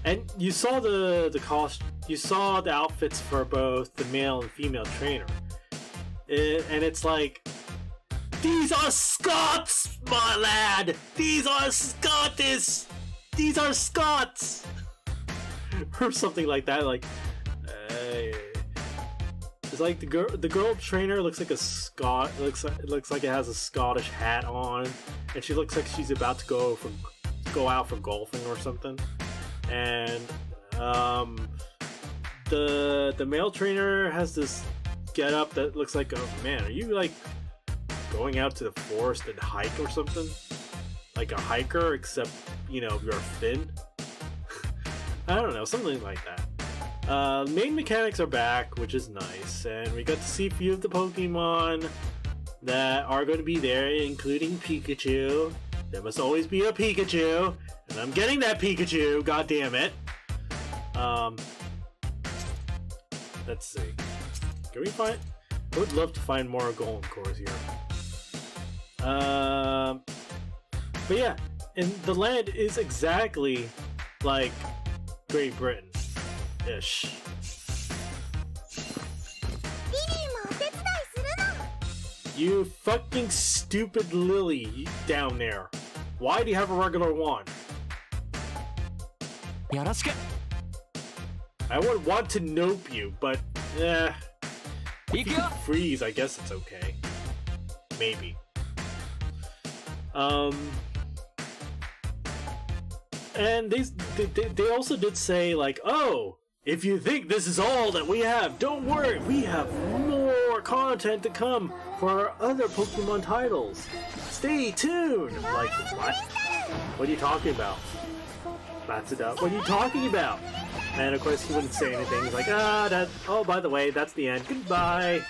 and you saw the the cost, you saw the outfits for both the male and female trainer, and it's like. These are Scots, my lad! These are Scottish! These are Scots! [laughs] or something like that, like, uh, It's like the girl, the girl trainer looks like a Scot. Looks like it looks like it has a Scottish hat on, and she looks like she's about to go for go out for golfing or something. And um, the the male trainer has this get up that looks like, a man, are you like going out to the forest and hike or something? Like a hiker, except you know you're thin. [laughs] I don't know, something like that. Uh, main mechanics are back, which is nice, and we got to see a few of the Pokemon that are going to be there, including Pikachu. There must always be a Pikachu, and I'm getting that Pikachu. God damn it! Um, let's see. Can we find? I would love to find more golem cores here. Um, but yeah, and the land is exactly like Great Britain, ish. You fucking stupid Lily down there. Why do you have a regular wand? I would want to nope you, but eh. Freeze, I guess it's okay. Maybe. Um, and they, they they also did say like, oh, if you think this is all that we have, don't worry, we have more content to come for our other Pokemon titles. Stay tuned. I'm like what? What are you talking about? Masuda, what are you talking about? And of course, he wouldn't say anything. He's like, ah, that. Oh, by the way, that's the end. Goodbye.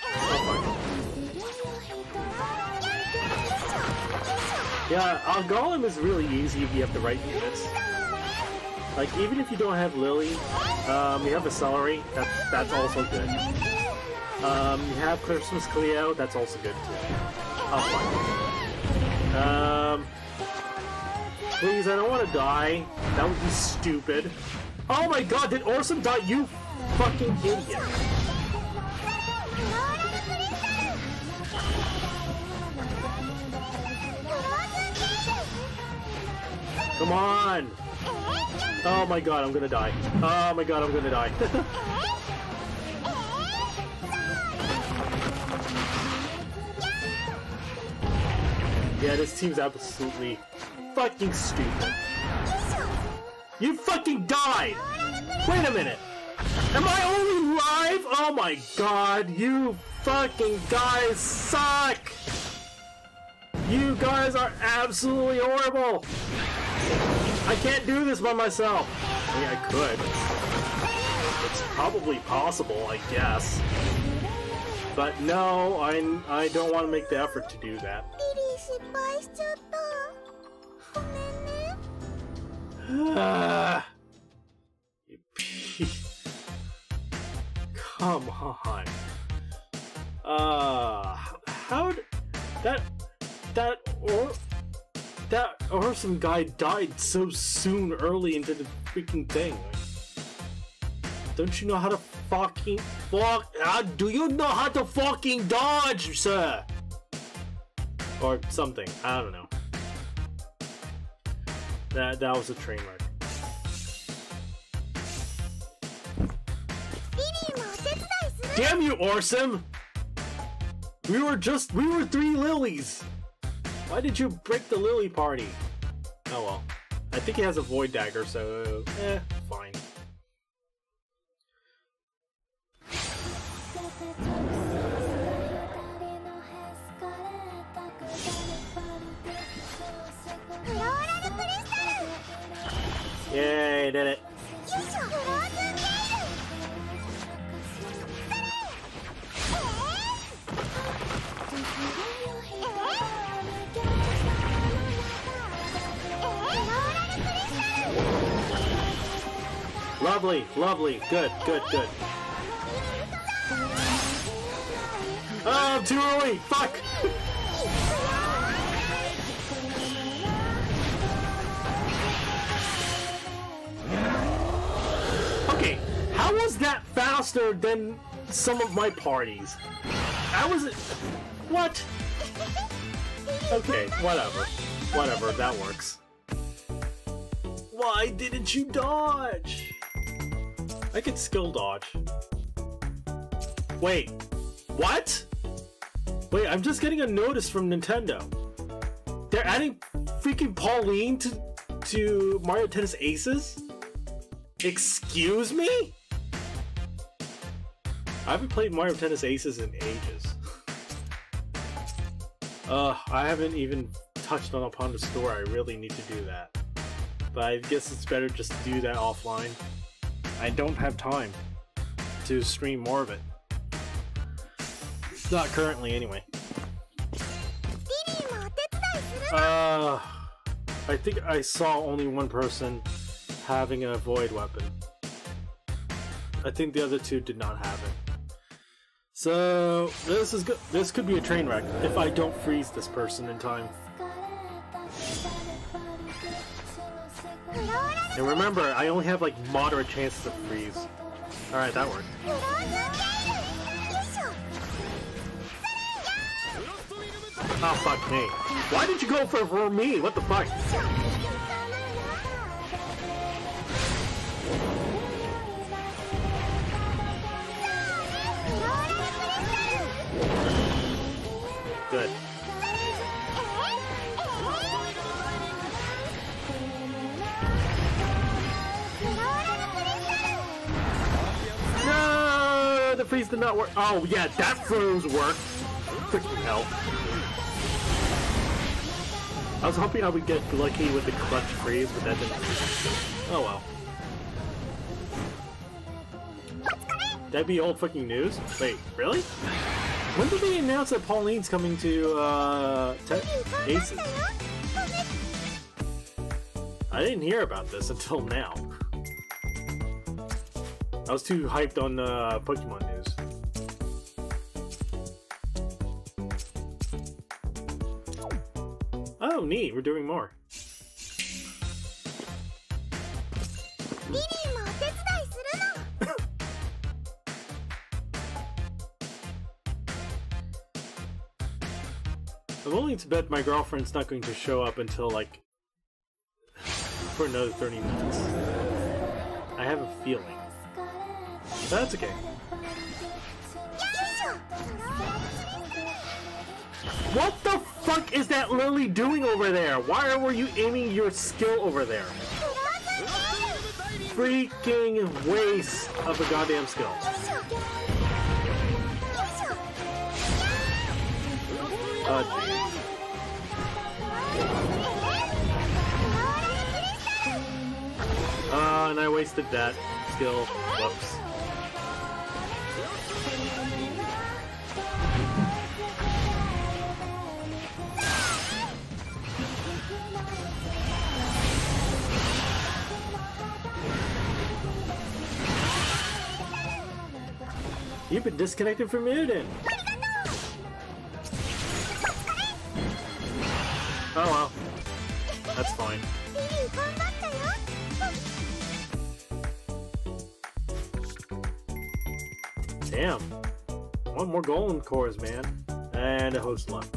Yeah, uh, Golem is really easy if you have the right units. Like, even if you don't have Lily, um, you have a Celery, that's, that's also good. Um, you have Christmas Cleo, that's also good too. Um, please, I don't want to die. That would be stupid. Oh my god, did Orsem die? You fucking idiot. Come on! Oh my god, I'm gonna die. Oh my god, I'm gonna die. [laughs] yeah, this team's absolutely fucking stupid. You fucking died! Wait a minute! Am I only live? Oh my god, you fucking guys suck! You guys are absolutely horrible! I can't do this by myself. I mean, I could. It's probably possible, I guess. But no, I, I don't want to make the effort to do that. [sighs] Come on. Uh, how would that that or that or some guy died so soon early into the freaking thing? Don't you know how to fucking fuck? Uh, do you know how to fucking dodge, sir? Or something. I don't know. That that was a train wreck. Damn you, Orsem! We were just we were three lilies. Why did you break the lily party? Oh well. I think he has a void dagger, so eh, fine. Yay, did it. Lovely, lovely, good, good, good. Oh, too early, fuck! Was that faster than some of my parties? I was? What? Okay, whatever. Whatever, that works. Why didn't you dodge? I could skill dodge. Wait, What? Wait, I'm just getting a notice from Nintendo. They're adding freaking Pauline to to Mario Tennis Aces? Excuse me? I haven't played Mario Tennis Aces in ages. Ugh, I haven't even touched on Upon the Store. I really need to do that. But I guess it's better just to do that offline. I don't have time to stream more of it. Not currently, anyway. Uh, I think I saw only one person having a void weapon. I think the other two did not have it. So this is good. This could be a train wreck if I don't freeze this person in time. And remember, I only have like moderate chances of freeze. All right, that worked. Oh fuck me! Why did you go for, for me? What the fuck? The freeze did not work. Oh yeah, that froze worked. Freaking hell. I was hoping I would get lucky with the clutch freeze, but that didn't. Oh well. That'd be old fucking news. Wait, really? When did they announce that Pauline's coming to uh Aces? I didn't hear about this until now. I was too hyped on uh, Pokemon news. Oh, neat. We're doing more. I'm willing to bet my girlfriend's not going to show up until like for another 30 minutes. I have a feeling. That's a game. What the fuck is that Lily doing over there? Why were you aiming your skill over there? Freaking waste of a goddamn skill. Uh, Uh, and I wasted that skill. Whoops. You've been disconnected from Uden. Oh well. That's fine. Damn. One more golem cores, man. And a host left.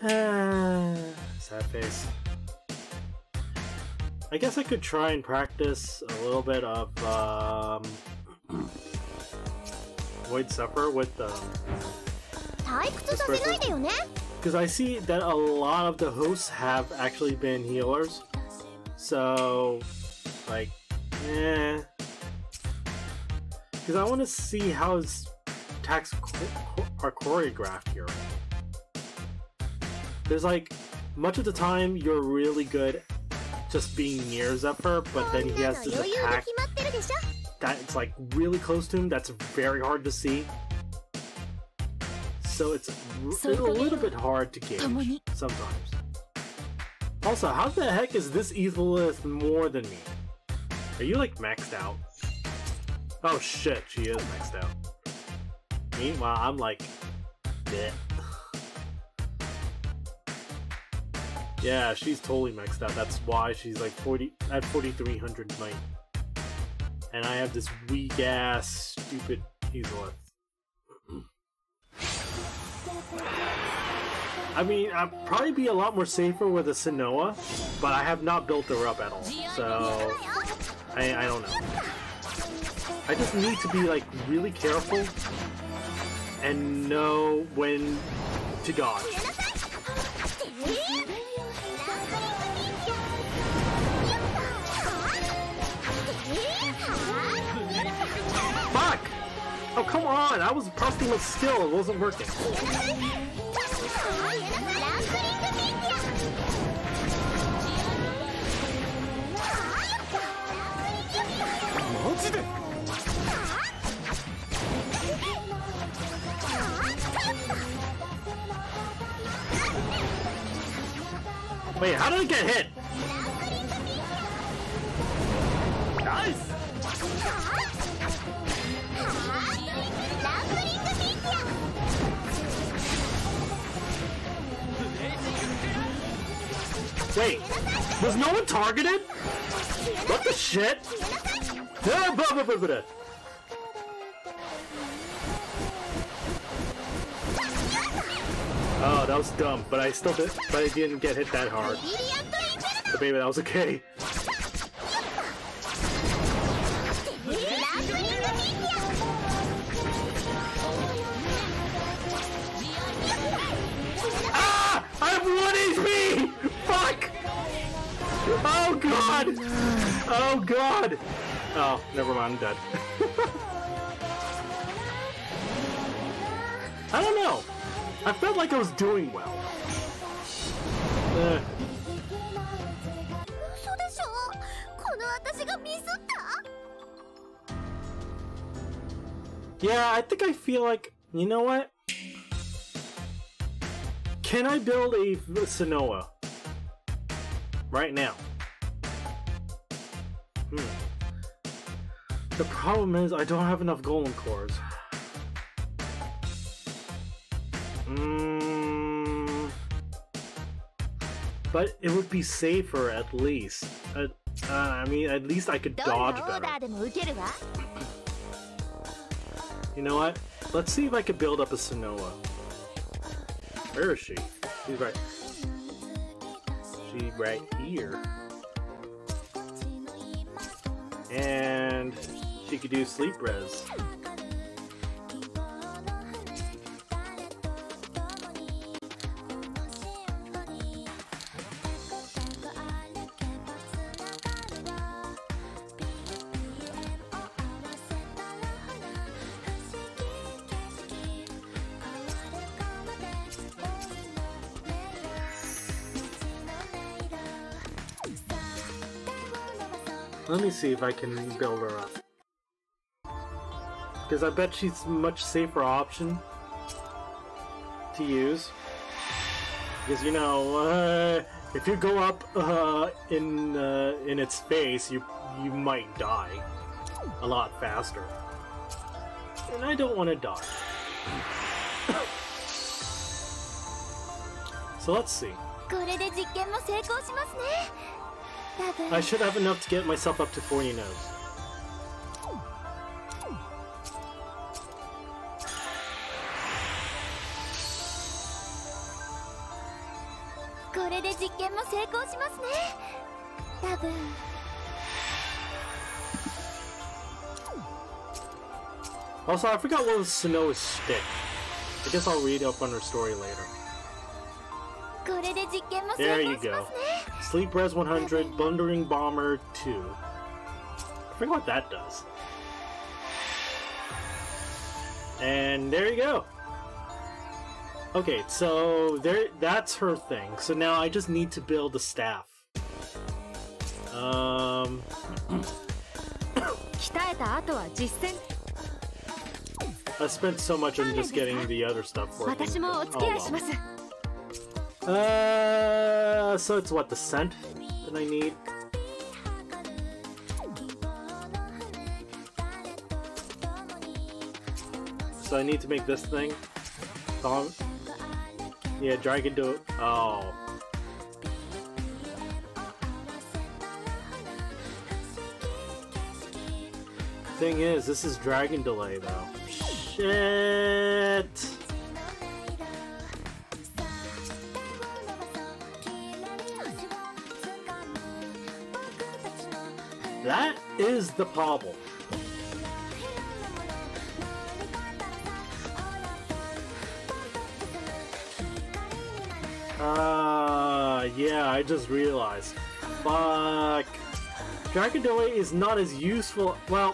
[sighs] Sad face. I guess I could try and practice a little bit of, um a Void Zephyr with um, the because I see that a lot of the hosts have actually been healers. So, like, eh. Because I want to see how his attacks are choreographed here. There's like, much of the time you're really good just being near Zephyr, but then he has this attack that it's like really close to him that's very hard to see. So it's a little bit hard to gauge sometimes. Also, how the heck is this Ezelith more than me? Are you like maxed out? Oh shit, she is maxed out. Meanwhile, I'm like, bleh. Yeah, she's totally maxed out. That's why she's like 40 at 4300 might and I have this weak ass stupid Ezelith. I mean, I'd probably be a lot more safer with a Sinoa, but I have not built her up at all, so I, I don't know. I just need to be like really careful and know when to dodge. Oh, come on! I was pressing with skill, it wasn't working. Wait, how did I get hit? Nice! Wait, was no one targeted? What the shit? Oh, that was dumb, but I still did, but I didn't get hit that hard. So maybe that was okay. Ah! I have one HP! Fuck! Oh god! Oh god! Oh, never mind, I'm dead. [laughs] I don't know. I felt like I was doing well. Eh. Yeah, I think I feel like, you know what? Can I build a Sinoa? right now. Hmm. The problem is I don't have enough golem cores. Mm. But it would be safer at least. Uh, uh, I mean, at least I could dodge better. You know what? Let's see if I could build up a Sinoa. Where is she? She's right. Right here. And she could do sleep res. Let me see if I can build her up. Because I bet she's a much safer option to use. Because you know, uh, if you go up uh, in uh, in its face, you you might die a lot faster. And I don't want to die. so let's see. これで実験も成功しますね多分 I should have enough to get myself up to 40 nodes. Also, I forgot what was Snow's stick. I guess I'll read up on her story later. There you go. Sleep Res 100, Blundering Bomber 2. I forget what that does. And there you go. Okay, so there that's her thing. So now I just need to build a staff. Um [coughs] I spent so much on just getting the other stuff for. Oh, well. Uh, so it's what the scent that I need. So I need to make this thing. Dom- yeah, Dragon do. Oh. Thing is, this is Dragon Delay though. Shit. That is the problem. Ah, uh, yeah, I just realized. Fuck. Dragon Delay is not as useful. Well,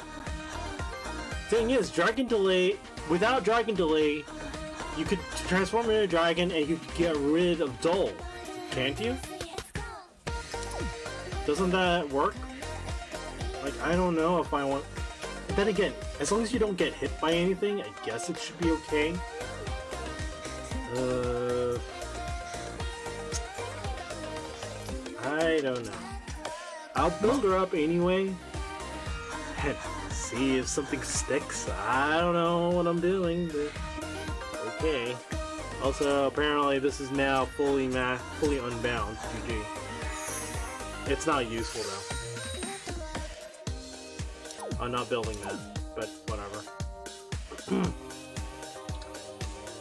thing is, Dragon Delay, without Dragon Delay, you could transform into a dragon and you could get rid of Dole. Can't you? Doesn't that work? Like, I don't know if I want... But Then again, as long as you don't get hit by anything, I guess it should be okay. Uh... I don't know. I'll build her up anyway. And see if something sticks. I don't know what I'm doing, but okay. Also, apparently this is now fully ma fully unbound. GG. It's not useful though I'm not building that, but whatever. [clears throat]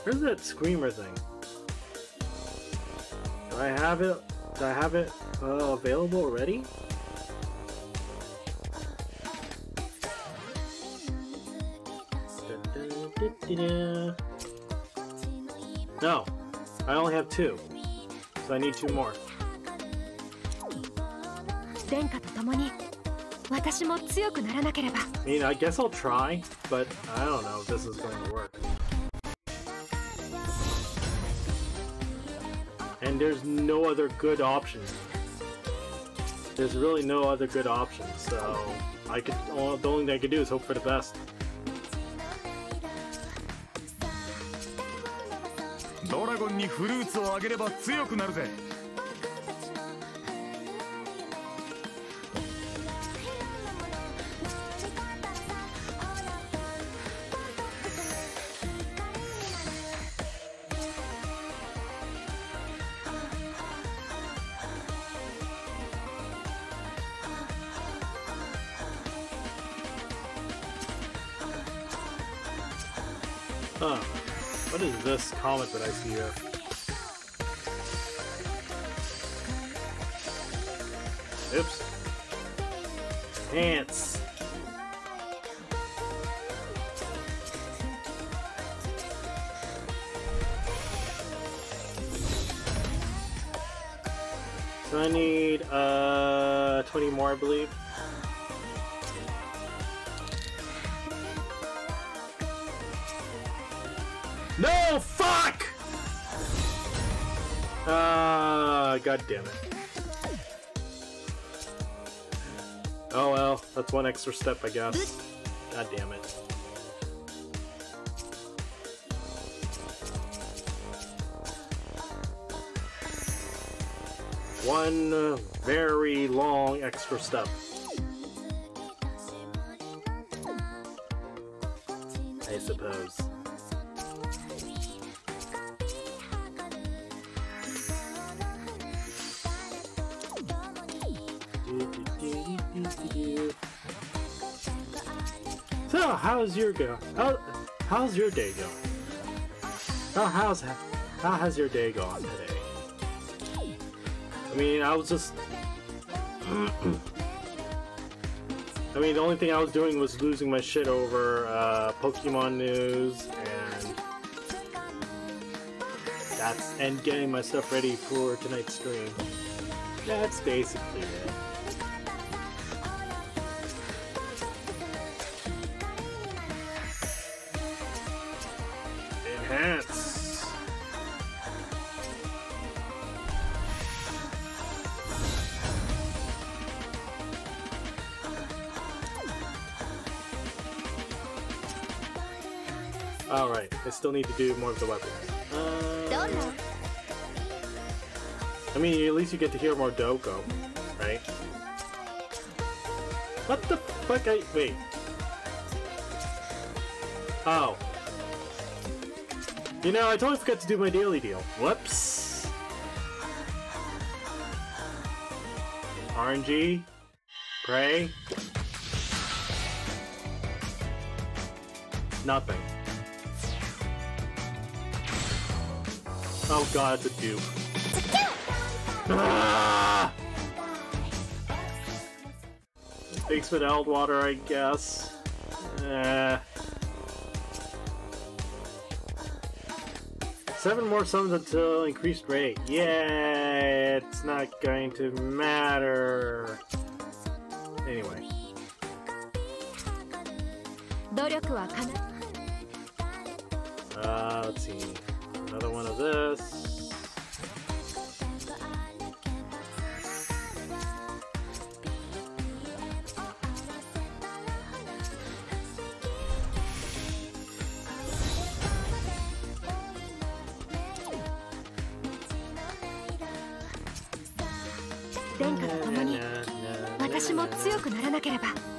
Where's that screamer thing? Do I have it? Do I have it uh, available already? No, I only have two, so I need two more. 殿下と共に 私も強くならなければ I mean, I guess I'll try, but I don't know if this is going to work. And there's no other good options. There's really no other good options, so I could. Well, the only thing I could do is hope for the best. ドラゴンにフルーツをあげれば強くなるぜ comment that I see here? God damn it. Oh well, that's one extra step, I guess. God damn it. One very long extra step. How's your go? How, how's your day going? How, how's how has your day gone today? I mean, I was just. [clears throat] I mean, the only thing I was doing was losing my shit over uh, Pokemon news and that's and getting my stuff ready for tonight's stream. That's basically it. Need to do more of the weapons. Uh, I mean, at least you get to hear more Doko, right? What the fuck? I wait. Oh. You know, I totally forgot to do my daily deal. Whoops. RNG. Pray. Nothing. Oh god, it's a dupe. Ah! Thanks for the Eldwater, I guess. Eh. seven more summons until increased rate. Yeah, it's not going to matter. Anyway, 努力はかな uh, let's see. 田真とでに。私も強くならなければ。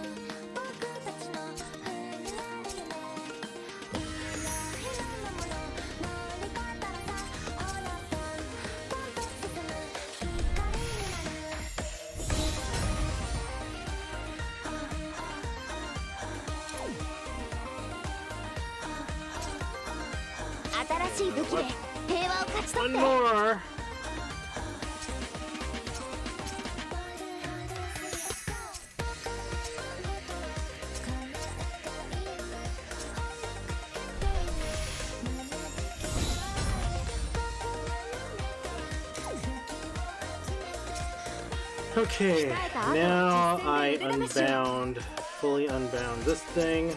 Unbound this thing.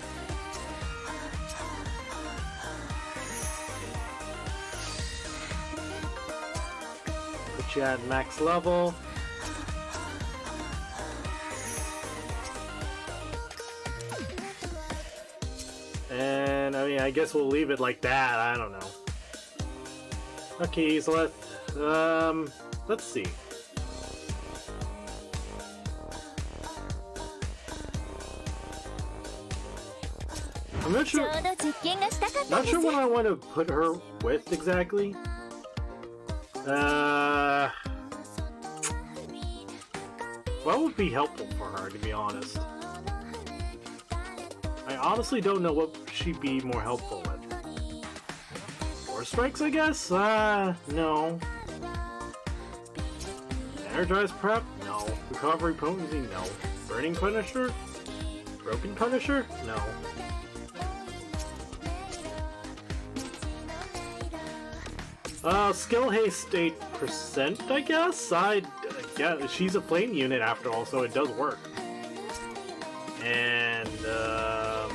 Put you at max level. And I mean, I guess we'll leave it like that. I don't know. Okay, so let's um, let's see. Not sure. Not sure what I want to put her with exactly. Uh, what would be helpful for her, to be honest? I honestly don't know what she'd be more helpful with. Four strikes, I guess? Uh, no. Energize prep? No. Recovery potency? No. Burning Punisher? Broken Punisher? No. Uh, skill haste 8%, I guess? I, yeah, she's a flame unit after all, so it does work. And, um...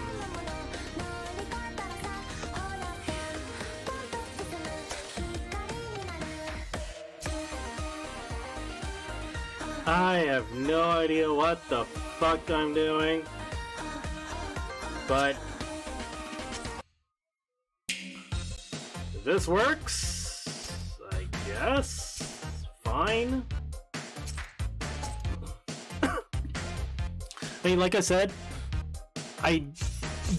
I have no idea what the fuck I'm doing. But... This works, I guess. Fine. I mean, like I said, I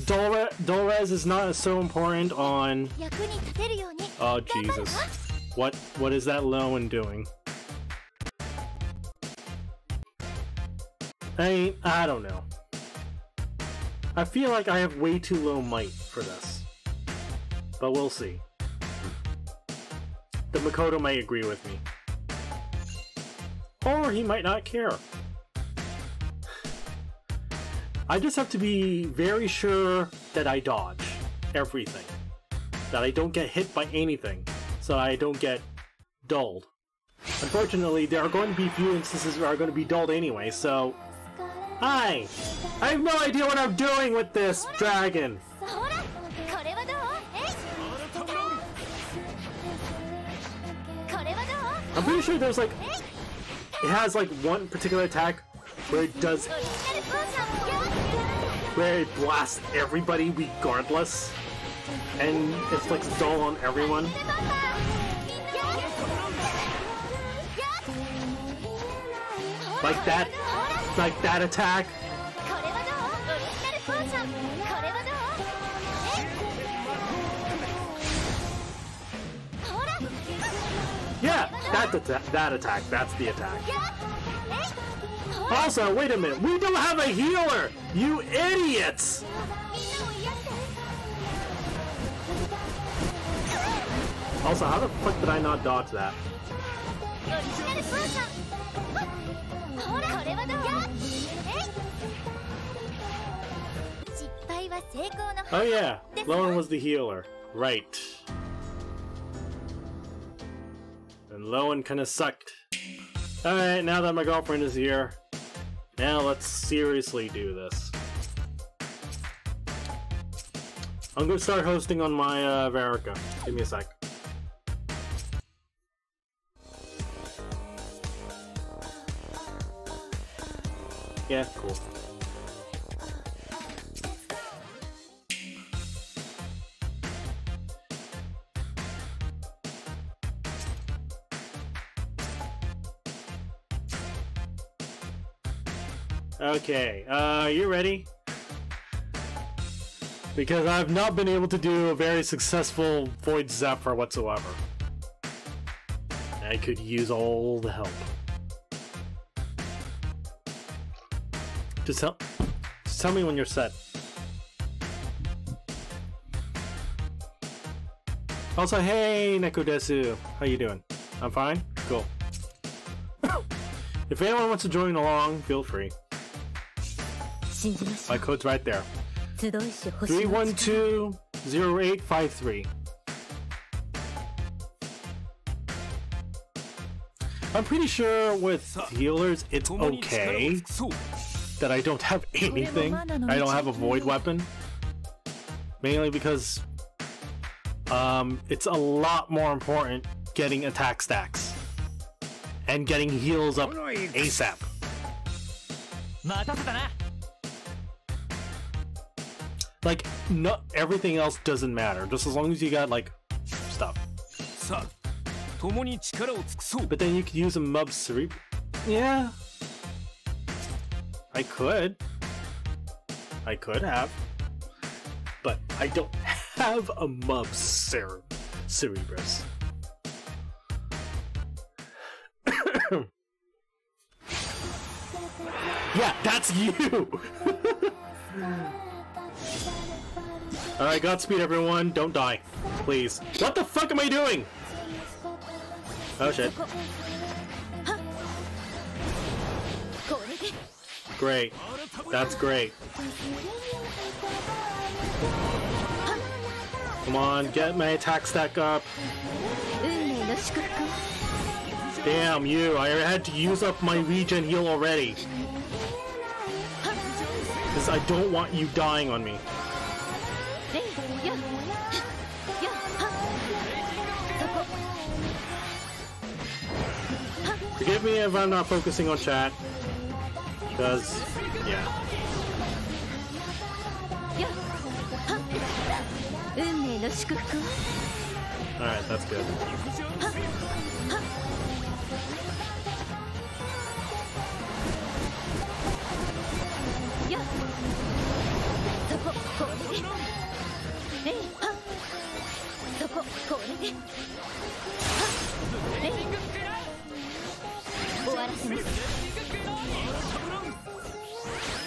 dull res is not so important on. Oh Jesus! What what is that Lowen doing? I mean, I don't know. I feel like I have way too low might for this, but we'll see. The Makoto might agree with me. Or he might not care. I just have to be very sure that I dodge everything. That I don't get hit by anything, so I don't get dulled. Unfortunately, there are going to be few instances where I'm going to be dulled anyway, so... Hi! I have no idea what I'm doing with this dragon! I'm pretty sure there's like, it has like one particular attack where it does, where it blasts everybody regardless, and it's like dull on everyone. Like that, like that attack. That, that attack, that's the attack. Also, wait a minute, we don't have a healer! You idiots! Also, how the fuck did I not dodge that? Oh yeah, oh, Lowen was the healer. Right. Lowen kinda sucked. Alright, now that my girlfriend is here, now let's seriously do this. I'm gonna start hosting on my uh, Verica. Give me a sec. Yeah, cool. Okay, uh, you ready? Because I've not been able to do a very successful Void Zephyr whatsoever. I could use all the help. Just help. just tell me when you're set. Also, hey, Nekodesu. How you doing? I'm fine? Cool. [coughs] if anyone wants to join along, feel free. My code's right there. 312-0853. I'm pretty sure with healers it's okay that I don't have anything. I don't have a void weapon. Mainly because um, it's a lot more important getting attack stacks and getting heals up ASAP. Like, not everything else doesn't matter, just as long as you got, like, stuff. But then you could use a Mub sweep. Yeah. I could. I could have. But I don't have a Mub Cere Cerberus. [coughs] yeah, that's you! [laughs] Alright, Godspeed everyone. Don't die. Please. What the fuck am I doing? Oh shit. Great. That's great. Come on, get my attack stack up. Damn you, I had to use up my regen heal already. Because I don't want you dying on me. Forgive me if I'm not focusing on chat. Because, yeah. Alright, that's good. 終わらせます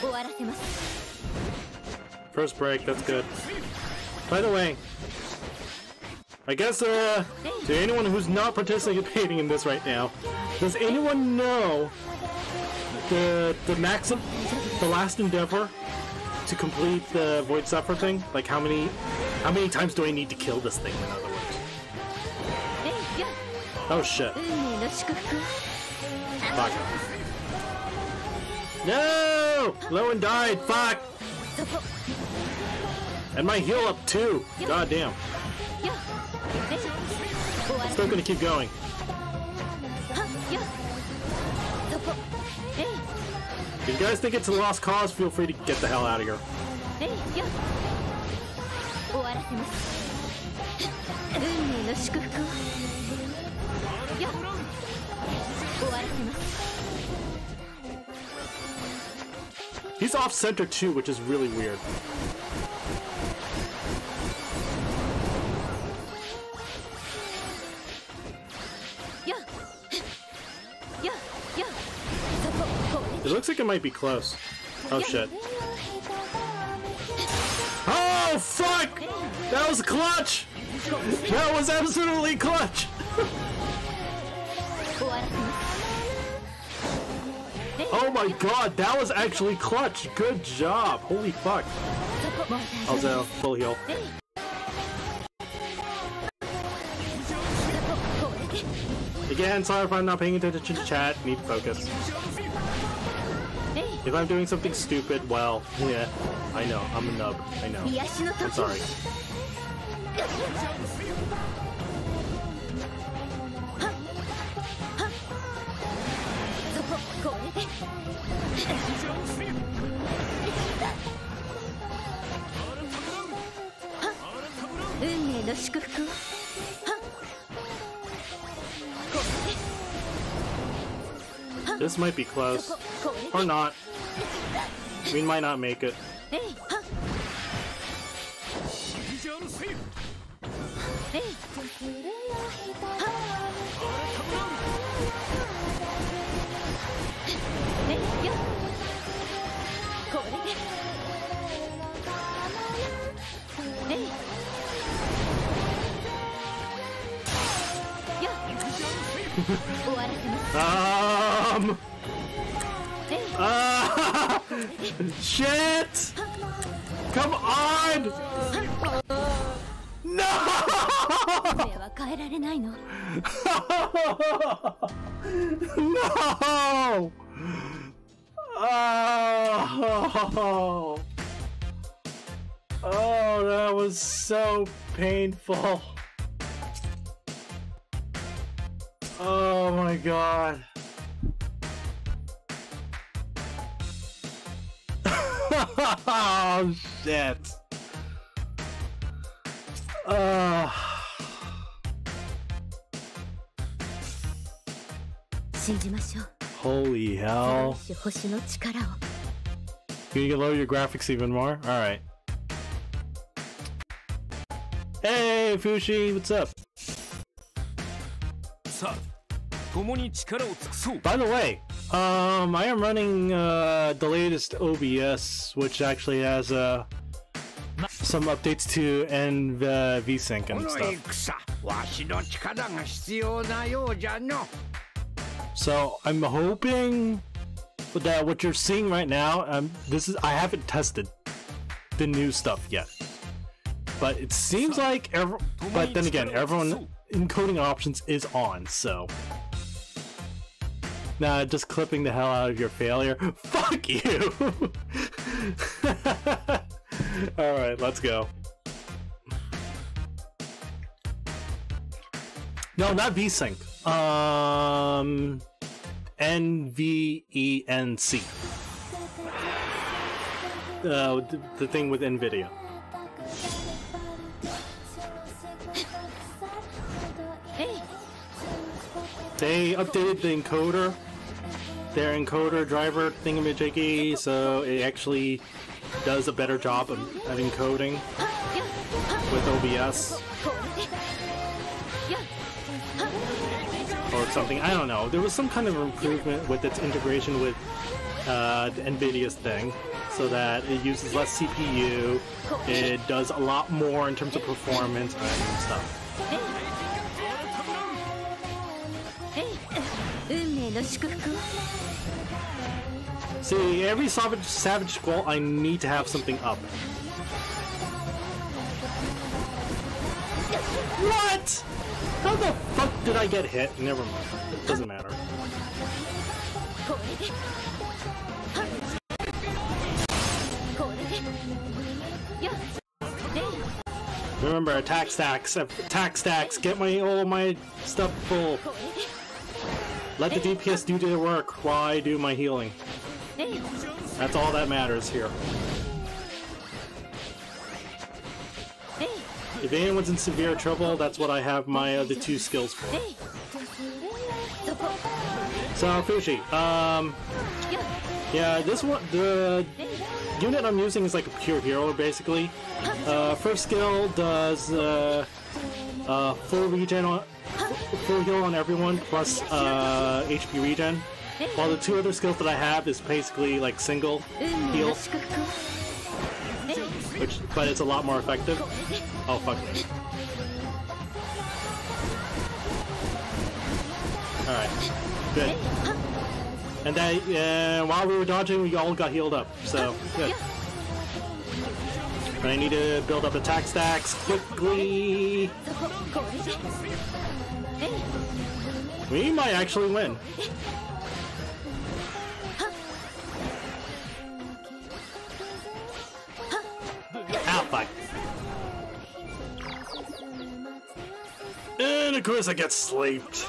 終わらせます First break, that's good. By the way, I guess, uh, to anyone who's not participating in this right now, does anyone know the the maxim, the last endeavor to complete the Void Zephyr thing? Like, how many, how many times do I need to kill this thing? In other words. Oh shit. Fuck. No! Lowen died. Fuck. And my heal up too. God damn. Still gonna keep going. If you guys think it's a lost cause, feel free to get the hell out of here. He's off center too, which is really weird. It looks like it might be close. Oh shit. Oh fuck! That was clutch! That was absolutely clutch! Oh my god, that was actually clutch. Good job. Holy fuck. I'll tell. Full heal. Again, sorry if I'm not paying attention to chat. Need focus. If I'm doing something stupid, well, yeah. I know. I'm a nub. I know. I'm sorry. 運命の祝福をはっこ This might be れで close. そここ Or れで not. We might not make it. um. Uh, [laughs] shit! Come on! No! [laughs] no! Oh! Oh, that was so painful. Oh my god. oh [laughs] shit. [sighs] Uh. Shinji Holy hell. Can you lower your graphics even more? Alright. Hey, Fushi, what's up? By the way, um, I am running uh, the latest OBS, which actually has uh, some updates to and uh, VSync and stuff. So I'm hoping that what you're seeing right now, um, this is I haven't tested the new stuff yet, but it seems like every, but then again, everyone encoding options is on, so. Nah, just clipping the hell out of your failure. [laughs] Fuck you! [laughs] Alright, let's go. No, not VSync. Um, NVENC. Uh, the, the thing with NVIDIA. They updated the encoder, their encoder driver thingamajiggy, so it actually does a better job of, of encoding with OBS or something. I don't know. There was some kind of improvement with its integration with uh, the NVIDIA's thing, so that it uses less CPU. It does a lot more in terms of performance and stuff. 運命の祝福を See, every Savage Savage Squall, I need to have something up. What? How the fuck did I get hit? Never mind. Doesn't matter. Remember, attack stacks, attack stacks, get my all my stuff full. Let the DPS do their work while I do my healing. That's all that matters here. If anyone's in severe trouble, that's what I have my other two skills for. So, Fushi, um, yeah, this one, the unit I'm using is like a pure hero, basically. Uh, first skill does, uh, uh, full regen on, full heal on everyone, plus, uh, HP regen. While the two other skills that I have is basically like single heal which but it's a lot more effective. Oh fuck. Alright. Good. And then uh, while we were dodging we all got healed up, so good. I need to build up attack stacks quickly. We might actually win. Ah, fuck. And of course I get slaped.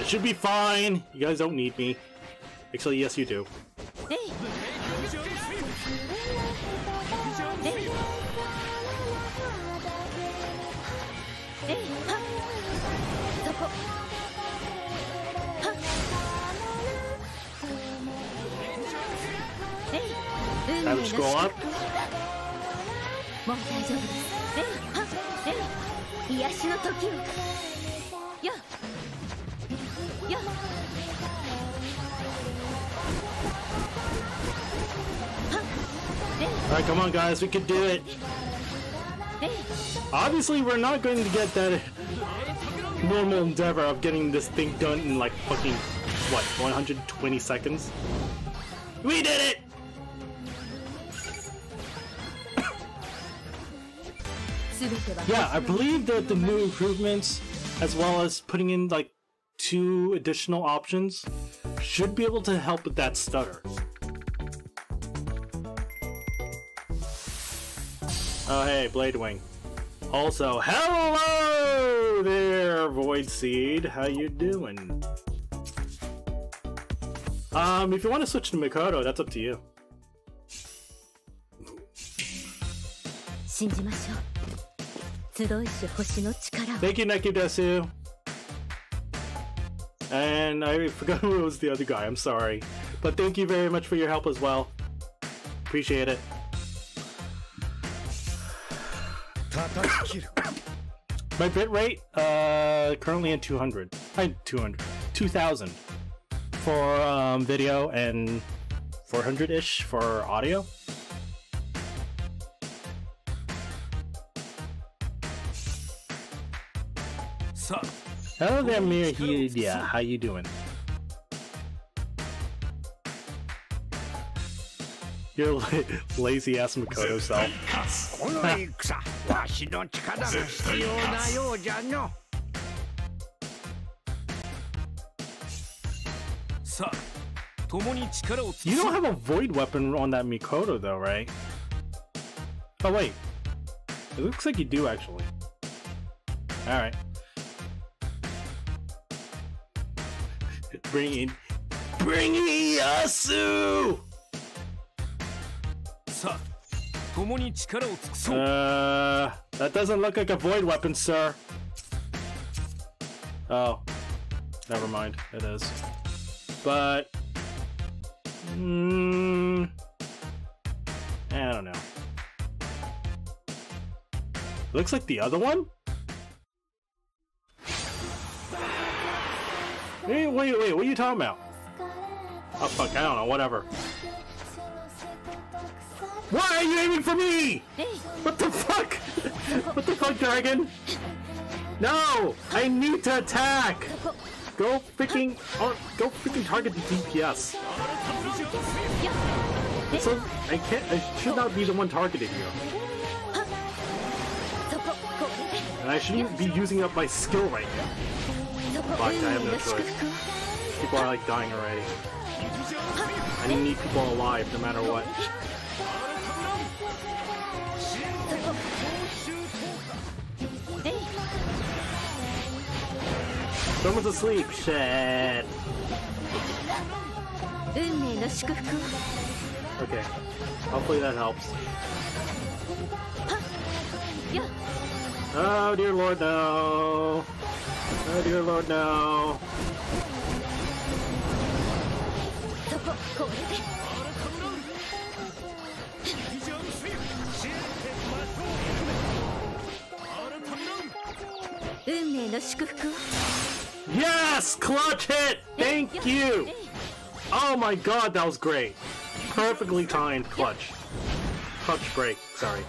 It should be fine. You guys don't need me. Actually, yes you do. Time to scroll up. もう大丈夫ですえいはっえい癒しの時をやや Alright, come on guys, we can do it. えい Obviously, we're not going to get that normal endeavor of getting this thing done in like fucking, what, 120 seconds? We did it! Yeah, I believe that the new improvements, as well as putting in like two additional options, should be able to help with that stutter. Oh hey, Blade Wing. Also, hello there, Void Seed. How you doing? Um, if you want to switch to Mikado, that's up to you. 信じましょう 集いし星の力を Thank you, Nekidesu. And I forgot who was the other guy. I'm sorry, but thank you very much for your help as well. Appreciate it. 叩き切る My bit rate, uh, currently at 200. I 200, 2,000 for um, video and 400 ish for audio. Hello there, Mir How you doing? Your lazy ass Mikoto self. you don't have a void weapon on that Mikoto though, right? Oh wait. It looks like you do actually. Alright. bringing bring Yasu. Uh, that doesn't look like a void weapon, sir. Oh, never mind. It is. But, mm, I don't know. Looks like the other one. Hey, wait, wait, what are you talking about? Oh, fuck, I don't know, whatever. Why are you aiming for me? What the fuck? What the fuck, dragon? No! I need to attack! Go freaking... Oh, go freaking target the DPS. So, I can't... I should not be the one targeting you. And I shouldn't be using up my skill right now. Fuck, I have no choice. People are like dying already. I need people alive no matter what. Someone's asleep, shit. Okay. Hopefully that helps. Oh dear lord, no! Oh dear lord, no! Yes! Clutch hit! Thank you! Oh my god, that was great! Perfectly timed clutch. Clutch break, sorry.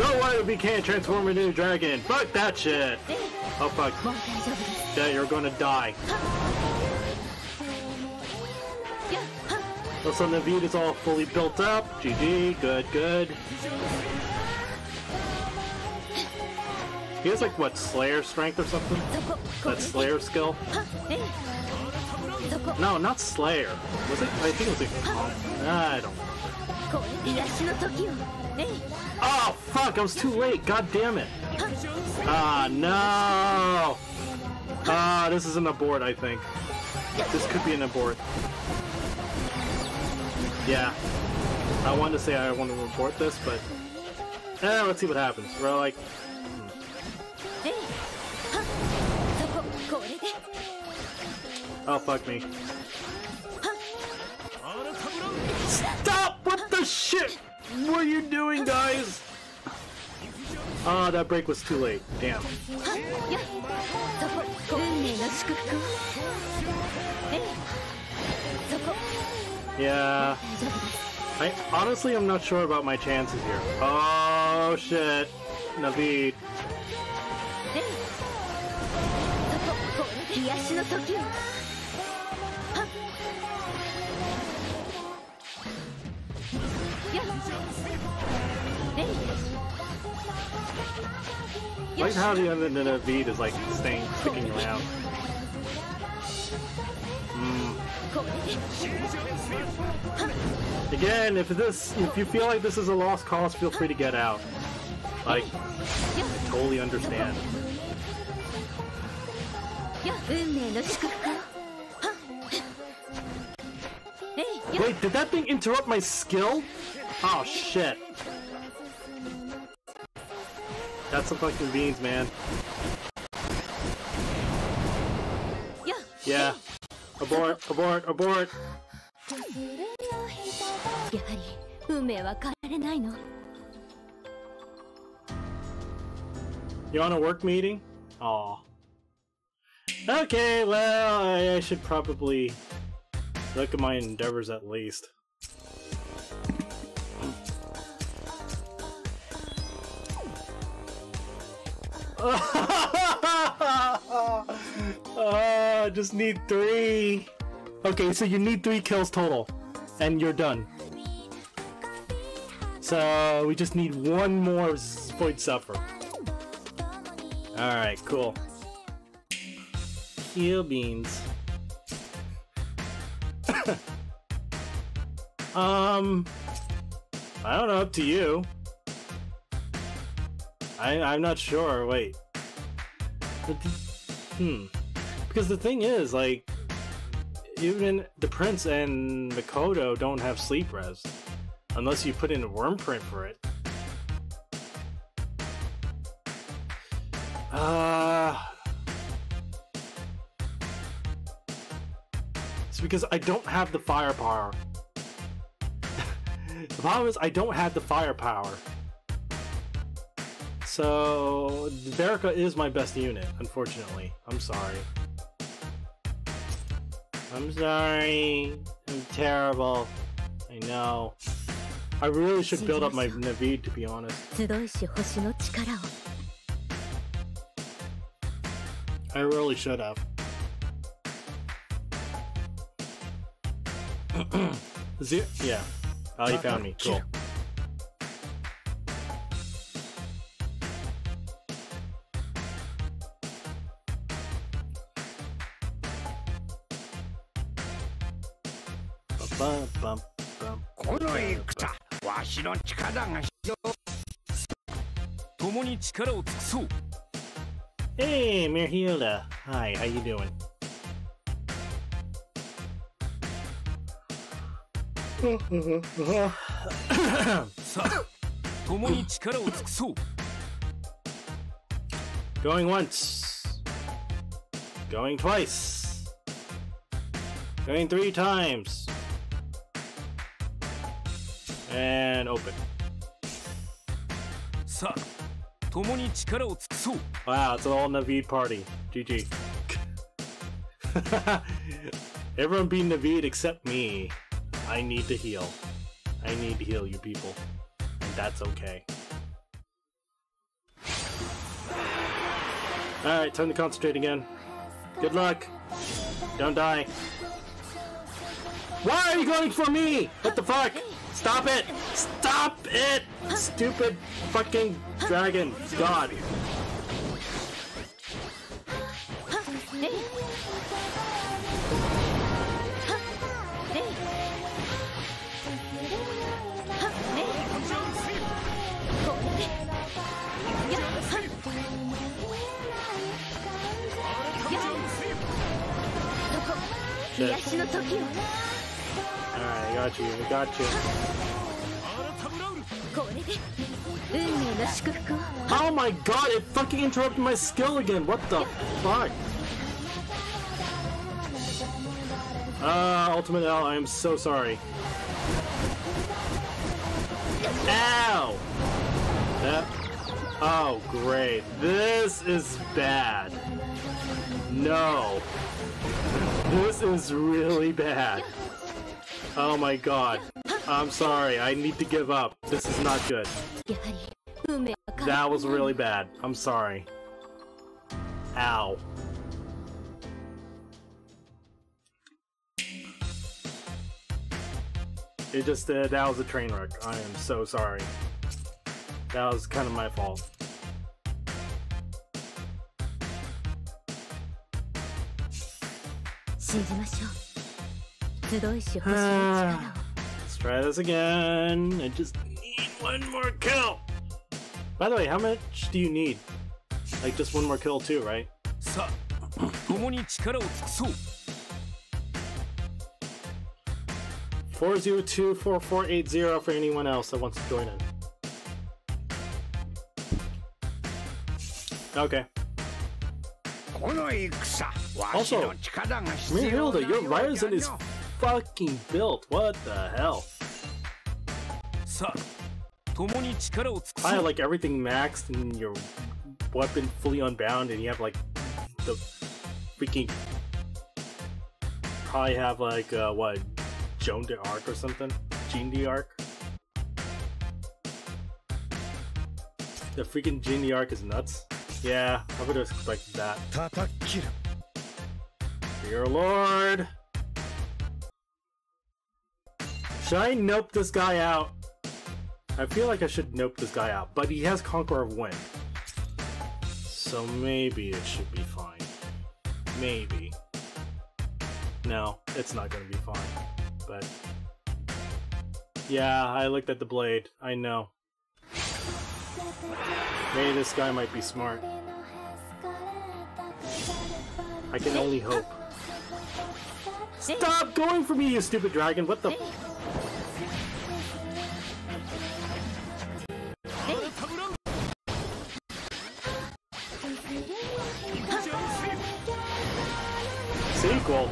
So what if we can't transform into a dragon? Fuck that shit! Oh fuck. Yeah, you're gonna die. Well, so the Vita's all fully built up. GG, good, good. He has like what Slayer strength or something? That Slayer skill? No, not Slayer. Was it? I think it was like. I don't. know. Oh, fuck, I was too late. God damn it. Ah, no. Ah, this is an abort, I think. This could be an abort. Yeah. I wanted to say I want to report this, but... Eh, let's see what happens. We're like... Oh, fuck me. Stop! What the shit were you doing, guys? Ah, uh, that break was too late. Damn. Yeah. I honestly I'm not sure about my chances here. Oh shit. Naveed. Like how the other the beat is like staying sticking around. Mm. Again, if this if you feel like this is a lost cause, feel free to get out. Like I totally understand. Wait, did that thing interrupt my skill? Oh shit. That's some fucking beans, man. や Yeah. Abort, abort, abort. やはり運命は変えられないの You on a work meeting? Aw. Okay, well, I, I should probably look at my endeavors at least. [laughs] uh, just need three. Okay, so you need three kills total, and you're done. So we just need one more Void Zephyr. Alright, cool. Heal beans. [laughs] um I don't know, up to you. I I'm not sure, wait. Hmm. Because the thing is, like even the Prince and Mikoto don't have sleep res. Unless you put in a Wyrmprint for it. Uh, it's because I don't have the firepower. [laughs] the problem is I don't have the firepower. So, Verica is my best unit, unfortunately. I'm sorry. I'm sorry. I'm terrible. I know. I really should build up my Naveed, to be honest. I really should have. [clears throat] yeah. Oh, you found me. Cool. しの力が必要共に力を尽くそう Hey, Mirhilda. Hi, how you doing? さあ共に力を尽くそう Going once. Going twice. Going three times. And open. さあ共に力を尽くそう Wow, it's an all Naveed party. GG. [laughs] Everyone beat Naveed except me. I need to heal. I need to heal you people. And that's okay. Alright, time to concentrate again. Good luck. Don't die. Why are you going for me? What the fuck? Stop it! Stop it! Stupid fucking dragon. God. Alright, I got you, I got you. [laughs] Oh my god, it fucking interrupted my skill again. What the fuck? Uh, Ultimate L, I am so sorry. Ow! That. Oh, great. This is bad. No. This is really bad. Oh my god. I'm sorry, I need to give up. This is not good. That was really bad. I'm sorry. Ow. It just, uh, that was a train wreck. I am so sorry. That was kind of my fault. Uh try this again. I just need one more kill. By the way, how much do you need? Like just one more kill too, right? [clears throat] Four zero two four four eight zero for anyone else that wants to join in. Okay. Also, Mirhilda, your Ryzen is fucking built. What the hell? I have like everything maxed and your weapon fully unbound, and you have like the freaking. Probably have like, uh, what? Joan de Arc or something? Jean de Arc? The freaking Jean de Arc is nuts. Yeah, I would have expected that. Dear Lord! Should I nope this guy out? I feel like I should nope this guy out, but he has Conqueror of Wind. So maybe it should be fine. Maybe. No, it's not gonna be fine. But. Yeah, I looked at the blade. I know. Maybe this guy might be smart. I can only hope. Stop going for me, you stupid dragon! What the? sequel.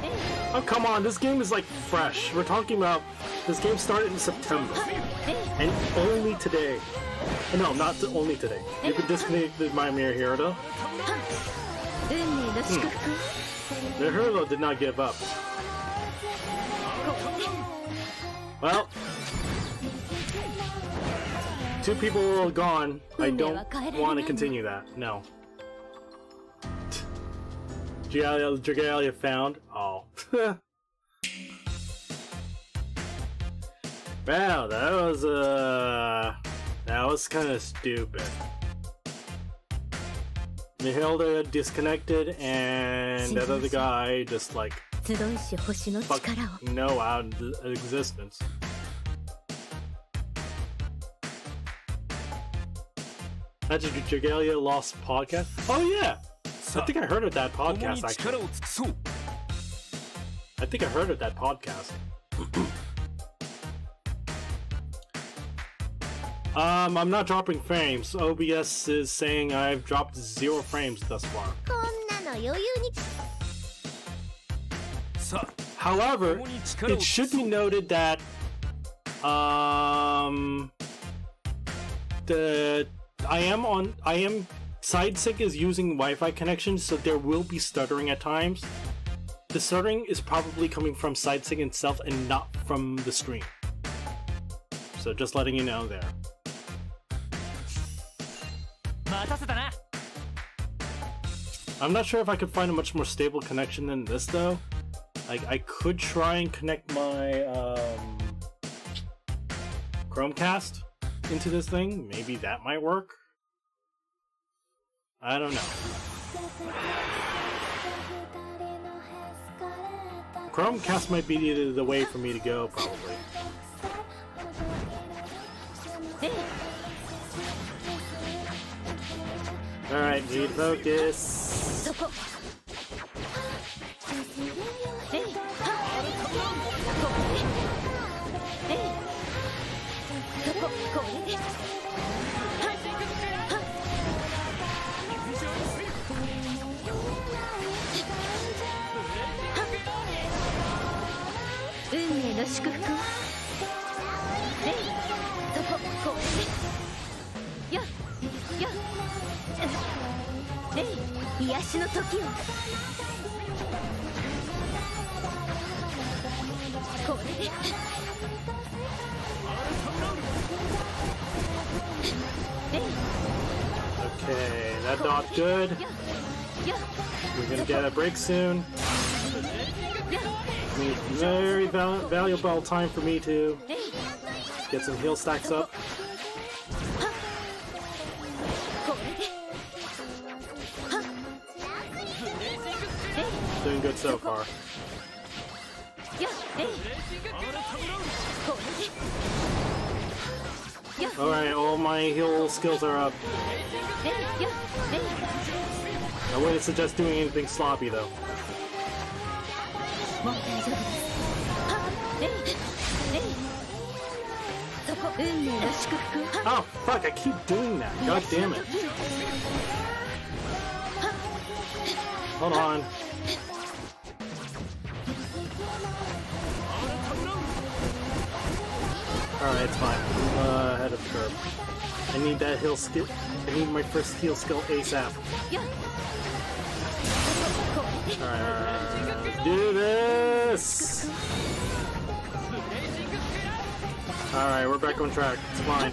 Oh, come on, this game is like fresh. We're talking about this game started in September. And only today. No, not to only today. You can disconnect my Mirror Hirudo. Hmm. The Hirudo did not give up. Well, two people are gone. I don't want to continue that. No. Dragalia found. [laughs] wow, that was uh that was kind of stupid. Nihilda disconnected and that other guy just like no out of existence. That's a Dragalia Lost podcast. Oh yeah, I think I heard of that podcast actually. I think I heard of that podcast. [clears throat] um, I'm not dropping frames. OBS is saying I've dropped zero frames thus far. However, it should be noted that um the I am on I am SideSync is using Wi-Fi connection, so there will be stuttering at times. The stuttering is probably coming from SideSync itself and not from the screen. So just letting you know there. I'm not sure if I could find a much more stable connection than this though. Like I could try and connect my um, Chromecast into this thing. Maybe that might work. I don't know. Chromecast might be the, way for me to go, probably. Alright, need focus. 祝福をレイそここうややレイ癒しの時をこれでレイ Okay, that not good. We're gonna get a break soon. Very val valuable time for me to get some heal stacks up. Doing good so far. Alright, all my heal skills are up. I wouldn't suggest doing anything sloppy though. もう大丈夫ですはっレイレイそこ運命の祝福は Oh fuck, I keep doing that. God damn it. Hold on. Alright, it's fine. I'm uh, ahead of the curve. I need that heal skill. I need my first heal skill ASAP. やそここれで Alright, alright, alright. Do this! Alright, we're back on track. It's fine.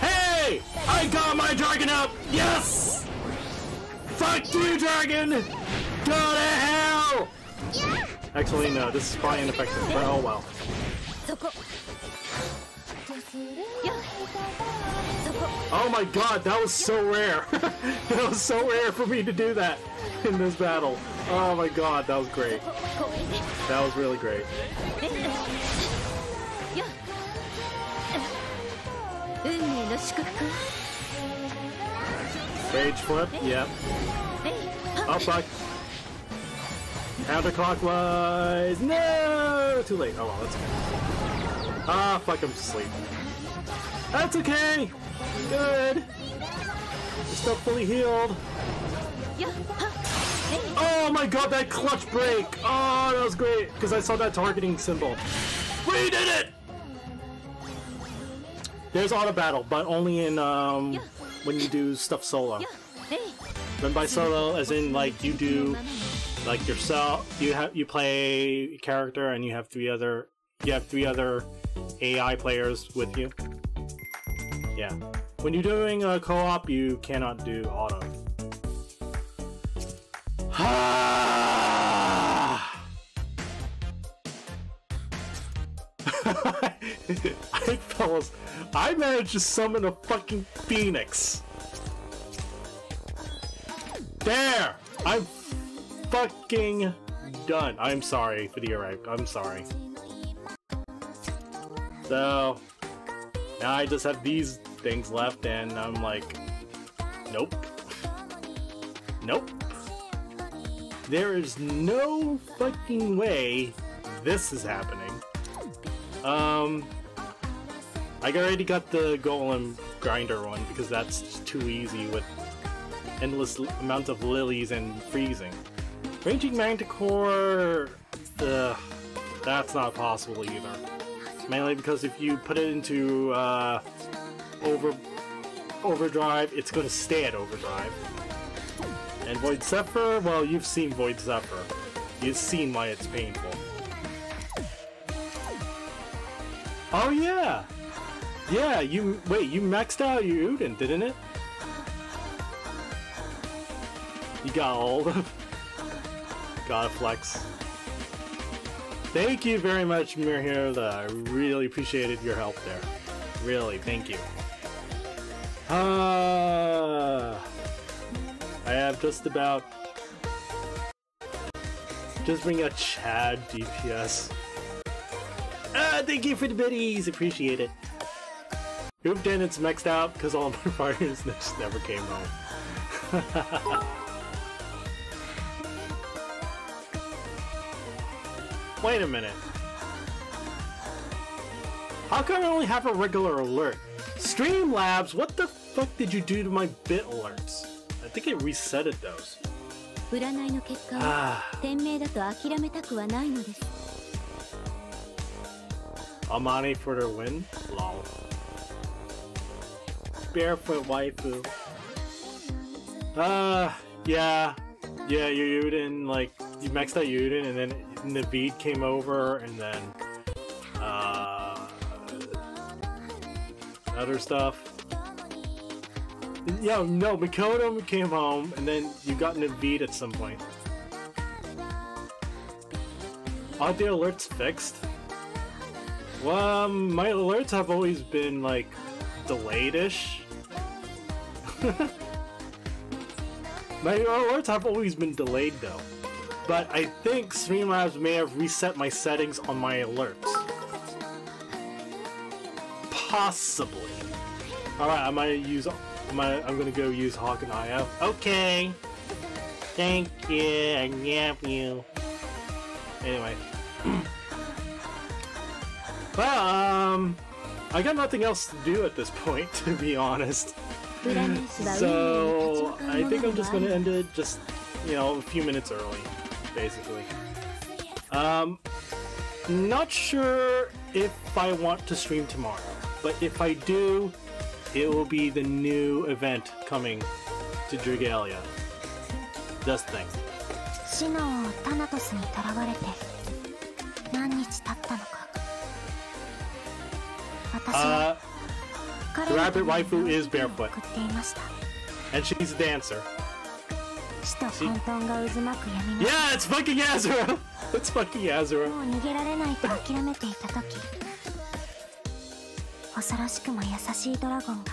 Hey! I got my dragon up! Yes! Fuck you, dragon! Go to hell! Actually, no, this is probably ineffective, but oh well. Oh my god, that was so rare. [laughs] that was so rare for me to do that in this battle. Oh my god, that was great. That was really great. Rage flip, yep. Up back. Counterclockwise! No! Too late. Oh well, that's good. Ah, fuck, I'm sleep. That's okay! Good! You're still fully healed. Oh my god, that clutch break! Oh, that was great, because I saw that targeting symbol. We did it! There's auto battle, but only in um, when you do stuff solo. Then by solo, as in like you do like yourself, you have you play character and you have three other you have three other AI players with you. Yeah. When you're doing a co-op you cannot do auto. [sighs] I fellas, I managed to summon a fucking phoenix. There! I'm fucking done. I'm sorry for the erect. I'm sorry. So now I just have these things left, and I'm like, nope, nope. There is no fucking way this is happening. Um, I already got the golem grinder one because that's too easy with endless amounts of lilies and freezing. Raging Manticore, ugh, that's not possible either. Mainly because if you put it into uh, over overdrive, it's going to stay at overdrive. And Void Zephyr, well, you've seen Void Zephyr. You've seen why it's painful. Oh yeah, yeah. You wait. You maxed out your Uden, didn't it? You got all the Gotta flex. Thank you very much, Mirhilda. I really appreciated your help there. Really, thank you. Uh, I have just about just bring a Chad DPS. Ah, thank you for the biddies. Appreciate it. Hooped in, it's maxed out because all my [laughs] just [laughs] never came home. [laughs] Wait a minute. How come I only have a regular alert? Streamlabs, what the fuck did you do to my bit alerts? I think it resetted those. Amani for the win? Lol. Barefoot waifu. Uh, yeah. Yeah, You're Yuden, like, you maxed out Yuden and then Naveed came over, and then, uh, other stuff. Yeah, no, Mikoto came home, and then you got Naveed at some point. Are the alerts fixed? Well, um, my alerts have always been like delayed-ish. [laughs] my alerts have always been delayed though but I think Streamlabs may have reset my settings on my alerts. Possibly. Alright, I might use... My, I'm gonna go use Hawk and IO. Okay! Thank you, I love you. Anyway. [clears throat] well, um... I got nothing else to do at this point, [laughs] to be honest. so, I think I'm just gonna end it just, you know, a few minutes early basically. Um, not sure if I want to stream tomorrow, but if I do, it will be the new event coming to Dragalia. Just think. シノをタナトスに囚われて何日経ったのか私は Uh, 彼 the の rabbit ために waifu is 日記を barefoot. 送っていました and she's a dancer. 死と混沌が渦巻く闇の Yeah, it's fucking Azura! [laughs] It's fucking Azura. もう逃げられないと諦めていた時恐ろしくも優しいドラゴンが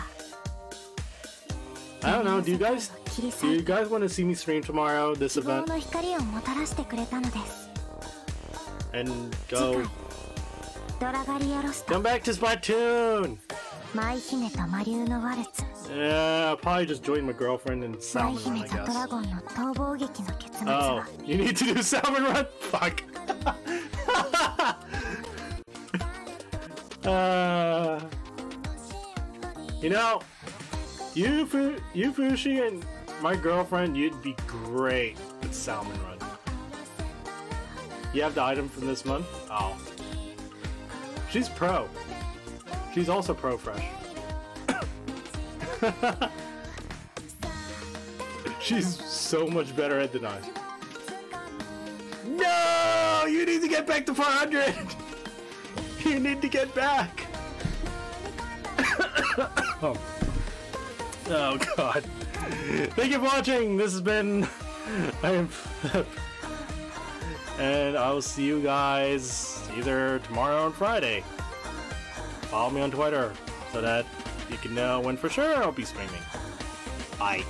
I don't know, do you guys 切り do 裂 you いて guys want to see me stream tomorrow, this 希望 event, の光をもたらしてくれたのです and 次 go 回ドラガリアロスト come back to Splatoon? 舞姫と魔竜のワルツ yeah, I probably just join my girlfriend in Salmon Run, I guess. Oh, you need to do Salmon Run? Fuck. uh, you know, you, Fu Fushi and my girlfriend, you'd be great at Salmon Run. You have the item from this month? Oh. She's pro. She's also pro fresh. [laughs] She's so much better at than I. No! You need to get back to 400! [laughs] You need to get back! [coughs] oh. oh god. Thank you for watching! This has been... [laughs] I am... and I will see you guys either tomorrow or Friday. Follow me on Twitter so that you can know when for sure I'll be streaming. Bye.